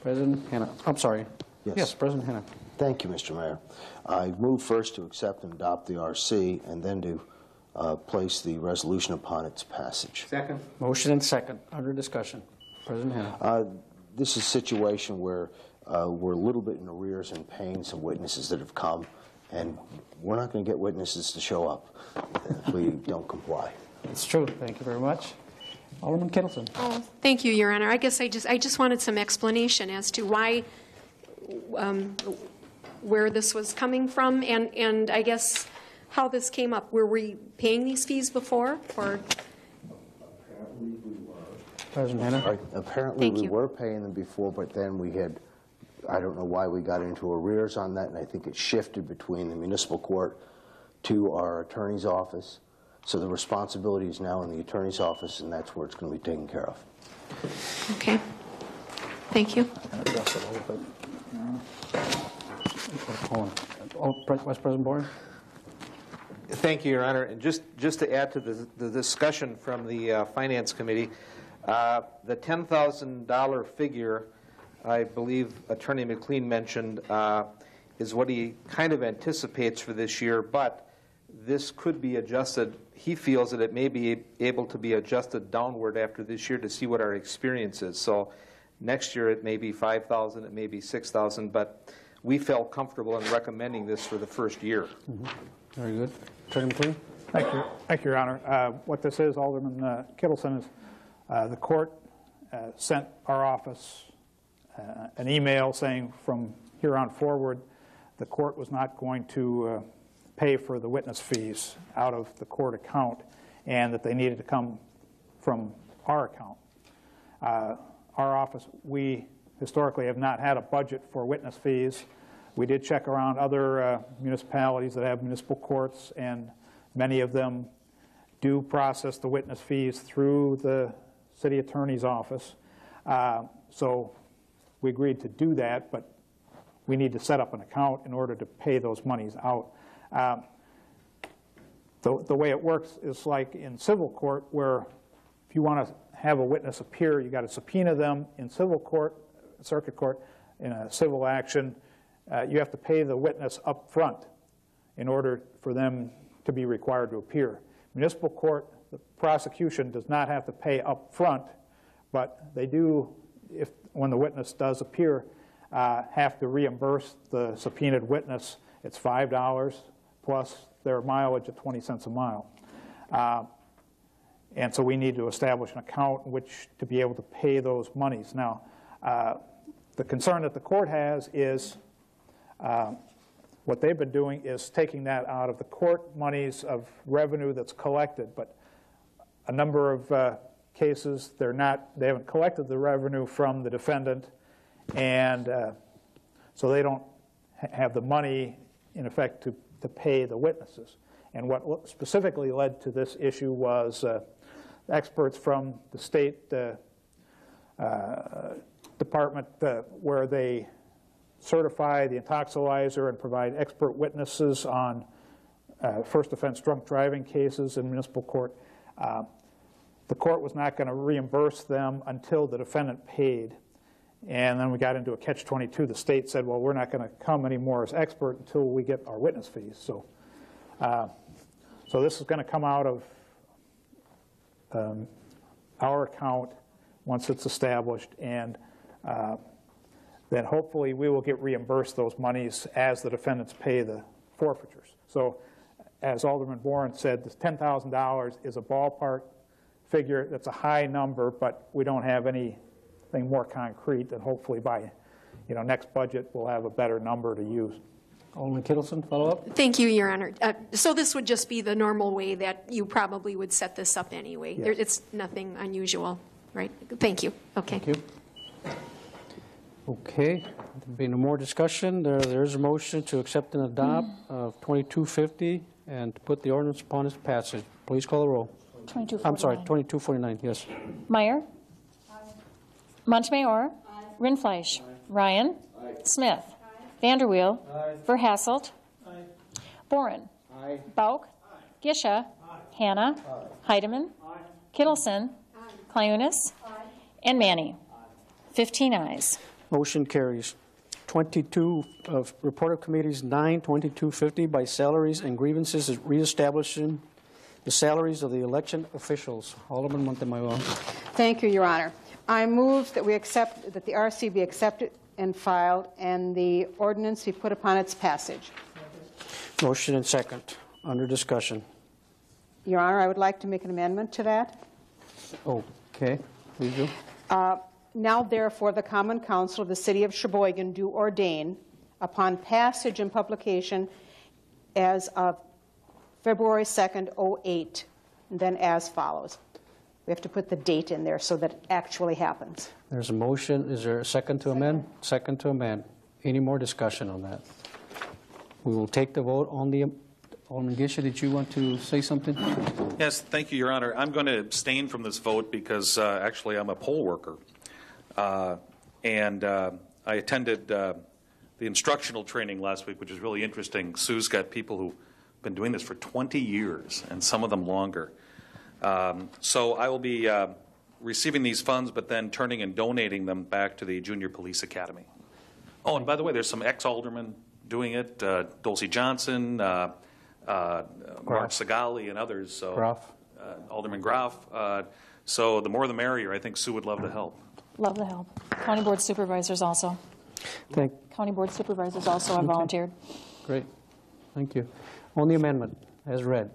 President Hannah, I'm sorry. Yes. President Hannah. Thank you, Mr. Mayor. I move first to accept and adopt the RC and then to uh, place the resolution upon its passage. Second. Motion and second, under discussion. President Hannah. Uh, This is a situation where uh, we're a little bit in arrears in paying some witnesses that have come, and we're not going to get witnesses to show up if we don't comply. It's true. Thank you very much. Alderman Kittleson. Oh, thank you, Your Honor. I guess I just, I just wanted some explanation as to why, um, where this was coming from, and, and I guess how this came up. Were we paying these fees before, or? President Hannah. Apparently, Thank we you. were paying them before, but then we had, I don't know why we got into arrears on that, and I think it shifted between the municipal court to our attorney's office. So the responsibility is now in the attorney's office, and that's where it's going to be taken care of. Okay. Thank you. Address it a little bit. Hold on. Oh, Vice President Boren? Thank you, Your Honor. And just, just to add to the, the discussion from the uh, Finance Committee, uh, the $10,000 figure, I believe Attorney McLean mentioned, uh, is what he kind of anticipates for this year, but this could be adjusted. He feels that it may be able to be adjusted downward after this year to see what our experience is. So next year it may be 5,000, it may be 6,000, but we felt comfortable in recommending this for the first year. Very good. Attorney McLean? Thank you, thank you, Your Honor. Uh, What this is, Alderman uh, Kittleson, is the court uh, sent our office uh, an email saying from here on forward, the court was not going to uh, pay for the witness fees out of the court account, and that they needed to come from our account. Uh, Our office, we historically have not had a budget for witness fees. We did check around other uh, municipalities that have municipal courts, and many of them do process the witness fees through the city attorney's office. Uh, So we agreed to do that, but we need to set up an account in order to pay those monies out. Um, the, the way it works is like in civil court where if you want to have a witness appear, you got to subpoena them in civil court, circuit court, in a civil action. Uh, you have to pay the witness up front in order for them to be required to appear. Municipal court, the prosecution does not have to pay up front, but they do, if when the witness does appear, uh, have to reimburse the subpoenaed witness. It's $5 plus their mileage at 20 cents a mile. Uh, and so we need to establish an account in which to be able to pay those monies. Now, uh, the concern that the court has is uh, what they've been doing is taking that out of the court monies of revenue that's collected. But a number of uh, cases, they're not, they haven't collected the revenue from the defendant, and uh, so they don't ha- have the money, in effect, to, to pay the witnesses. And what specifically led to this issue was uh, experts from the state uh, uh, department uh, where they certify the Intoxilyzer and provide expert witnesses on first offense drunk driving cases in municipal court. Uh, the court was not going to reimburse them until the defendant paid. And then we got into a catch 22. The state said, well, we're not going to come anymore as expert until we get our witness fees. So, uh, so this is going to come out of um, our account once it's established. And uh, then hopefully we will get reimbursed those monies as the defendants pay the forfeitures. So as Alderman Warren said, this $10,000 is a ballpark figure. That's a high number, but we don't have anything more concrete. And hopefully by you know, next budget, we'll have a better number to use. Alderman Kittleson, follow up? Thank you, Your Honor. Uh, So this would just be the normal way that you probably would set this up anyway. There- It's nothing unusual, right? Thank you. Okay. Thank you. Okay, there being no more discussion, there, there's a motion to accept and adopt of 2250 and to put the ordinance upon its passage. Please call the roll. I'm sorry, 2249, yes. Meyer. Montemayor. Rindfleisch. Ryan. Smith. Vanderweel. Verhasselt. Boren. Bauk. Gisha. Hannah. Heidemann. Kittleson. Clyunas. And Manny. 15 ayes. Motion carries. 22 of report of committees 9, 2250 by salaries and grievances is reestablishing the salaries of the election officials. Alderman Montemayor. Thank you, Your Honor. I move that we accept, that the RC be accepted and filed, and the ordinance be put upon its passage. Motion and second. Under discussion. Your Honor, I would like to make an amendment to that. Okay, please do. Uh, Now therefore, the Common Council of the City of Sheboygan do ordain, upon passage and publication as of February 2nd, 08, and then as follows. We have to put the date in there so that it actually happens. There's a motion. Is there a second to amend? Second to amend. Any more discussion on that? We will take the vote on the, Alderman Gisha, did you want to say something? Yes, thank you, Your Honor. I'm going to abstain from this vote because uh, actually I'm a poll worker. Uh, and uh, I attended uh, the instructional training last week, which is really interesting. Sue's got people who've been doing this for 20 years, and some of them longer. Um, so I will be uh, receiving these funds, but then turning and donating them back to the Junior Police Academy. Oh, and by the way, there's some ex-aldermen doing it, uh, Dulcie Johnson, uh, uh, Mark Segali, and others. So, Graf. Uh, Alderman Graf. Uh, so the more the merrier. I think Sue would love to help. Love the help. County Board Supervisors also. Thank, County Board Supervisors also have Okay. volunteered. great. Thank you. On the amendment, as read,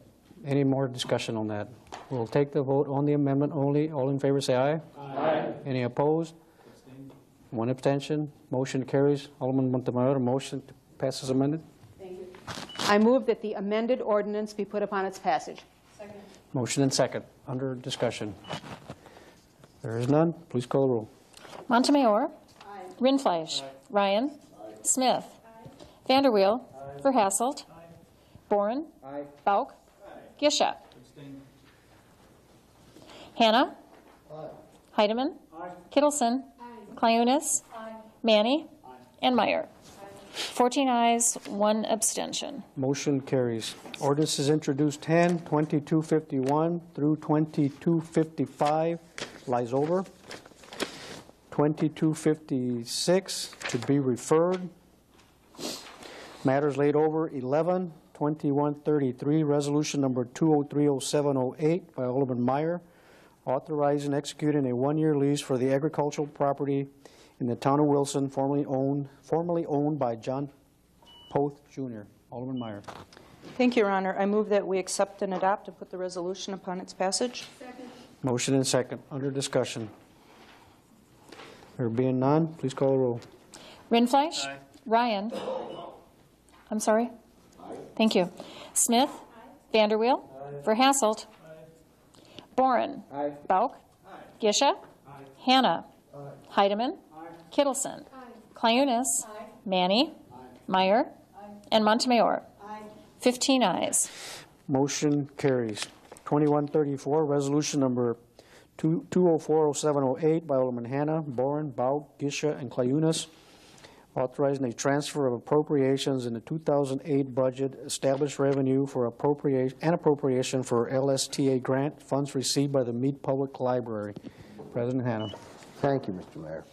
any more discussion on that? We'll take the vote on the amendment only. All in favor, say aye. Aye. Any opposed? One abstention. Motion carries. Alderman Montemayor, motion to pass as amended. I move that the amended ordinance be put upon its passage. Second. Motion and second. Under discussion. There is none. Please call the roll. Montemayor. Aye. Rindfleisch. Ryan. Smith. Vanderweel. Verhasselt. Boren. Bauk. Gisha. Hannah. Heidemann. Kittleson. Clyunas. Manny. And Meyer. 14 ayes, one abstention. Motion carries. Ordinance is introduced 10, 2251 through 2255 lies over. 2256 to be referred. Matters laid over 11, 2133, resolution number 2030708 by Alderman Meyer, authorizing and executing a one-year lease for the agricultural property in the town of Wilson, formerly owned, formerly owned by John Poth Jr. Alderman Meyer. Thank you, Your Honor. I move that we accept and adopt and put the resolution upon its passage. Motion and second. Under discussion. There being none, please call the roll. Rindfleisch? Ryan? I'm sorry? Thank you. Smith? Vanderweel? Verhasselt? Boren? Bauk? Gisha? Hannah? Heidemann? Kittleson? Clayunas? Manny? Meyer? And Montemayor? 15 ayes. Motion carries. 2134, resolution number 2040708 by Alderman Hannah, Boren, Bauk, Gisha, and Clayunas, authorizing a transfer of appropriations in the 2008 budget, established revenue for appropriation, and appropriation for LSTA grant funds received by the Mead Public Library. President Hannah. Thank you, Mr. Mayor.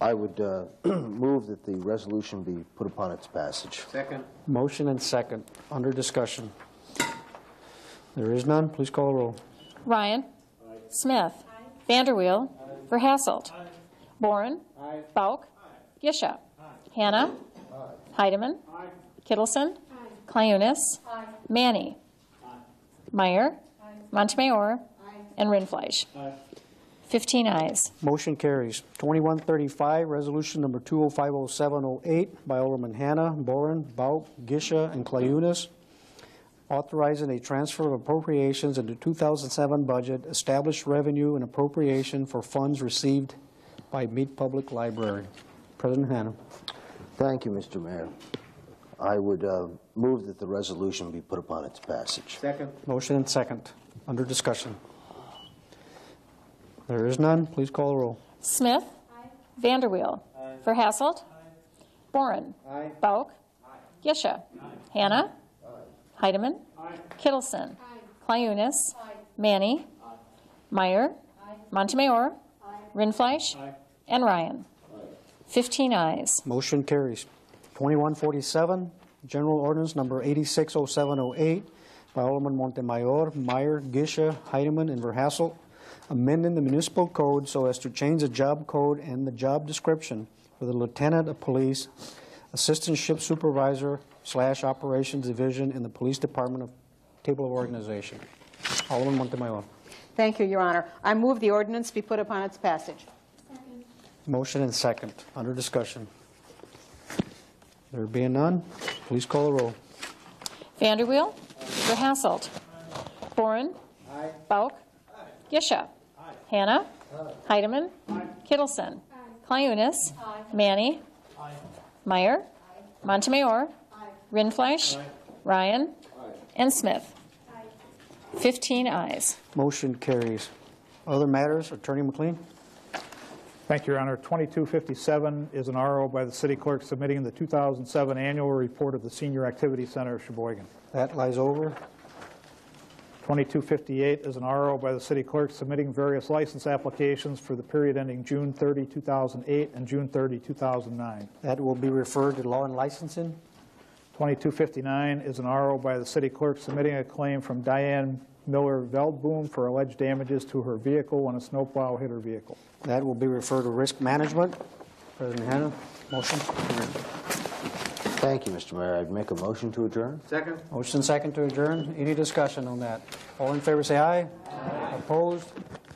I would uh, move that the resolution be put upon its passage. Second. Motion and second. Under discussion. There is none. Please call the roll. Ryan? Smith? Vanderweel? Verhasselt? Boren? Bauk? Gisha? Hannah? Heidemann? Kittleson? Clayunas? Manny? Meyer? Montemayor? And Rindfleisch? 15 ayes. Motion carries. 2135, resolution number 2050708 by Alderman Hannah, Boren, Bauk, Gisha, and Clayunas, authorizing a transfer of appropriations in the 2007 budget, established revenue and appropriation for funds received by Mead Public Library. President Hannah. Thank you, Mr. Mayor. I would uh, move that the resolution be put upon its passage. Second. Motion and second. Under discussion. There is none. Please call the roll. Smith? Vanderweel? Verhasselt? Boren? Bauk? Gisha? Hannah? Heidemann? Kittleson? Clayunas? Manny? Meyer? Montemayor? Rindfleisch? And Ryan? 15 ayes. Motion carries. 2147, General Ordinance Number 860708 by Alderman Montemayor, Meyer, Gisha, Heidemann, and Verhasselt, amending the municipal code so as to change the job code and the job description for the Lieutenant of Police, Assistant Shift Supervisor slash Operations Division in the Police Department of Table of Organization. Alderman Montemayor. Thank you, Your Honor. I move the ordinance be put upon its passage. Motion and second. Under discussion. There being none, please call the roll. Vanderweel? Verhasselt? Boren? Bauk? Gisha? Hannah? Heidemann? Kittleson? Clayunas? Manny? Meyer? Montemayor? Rindfleisch? Ryan? And Smith? 15 ayes. Motion carries. Other matters, Attorney McLean? Thank you, Your Honor. 2257 is an RO by the city clerk submitting the 2007 annual report of the Senior Activity Center of Sheboygan. That lies over. 2258 is an RO by the city clerk submitting various license applications for the period ending June 30, 2008 and June 30, 2009. That will be referred to law and licensing. 2259 is an RO by the city clerk submitting a claim from Diane Miller Veldboom for alleged damages to her vehicle when a snowplow hit her vehicle. That will be referred to risk management. President Hannah, motion. Thank you, Mr. Mayor. I'd make a motion to adjourn. Second. Motion second to adjourn. Any discussion on that? All in favor say aye. Opposed?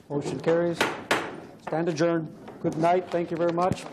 Motion carries. Stand adjourned. Good night. Thank you very much.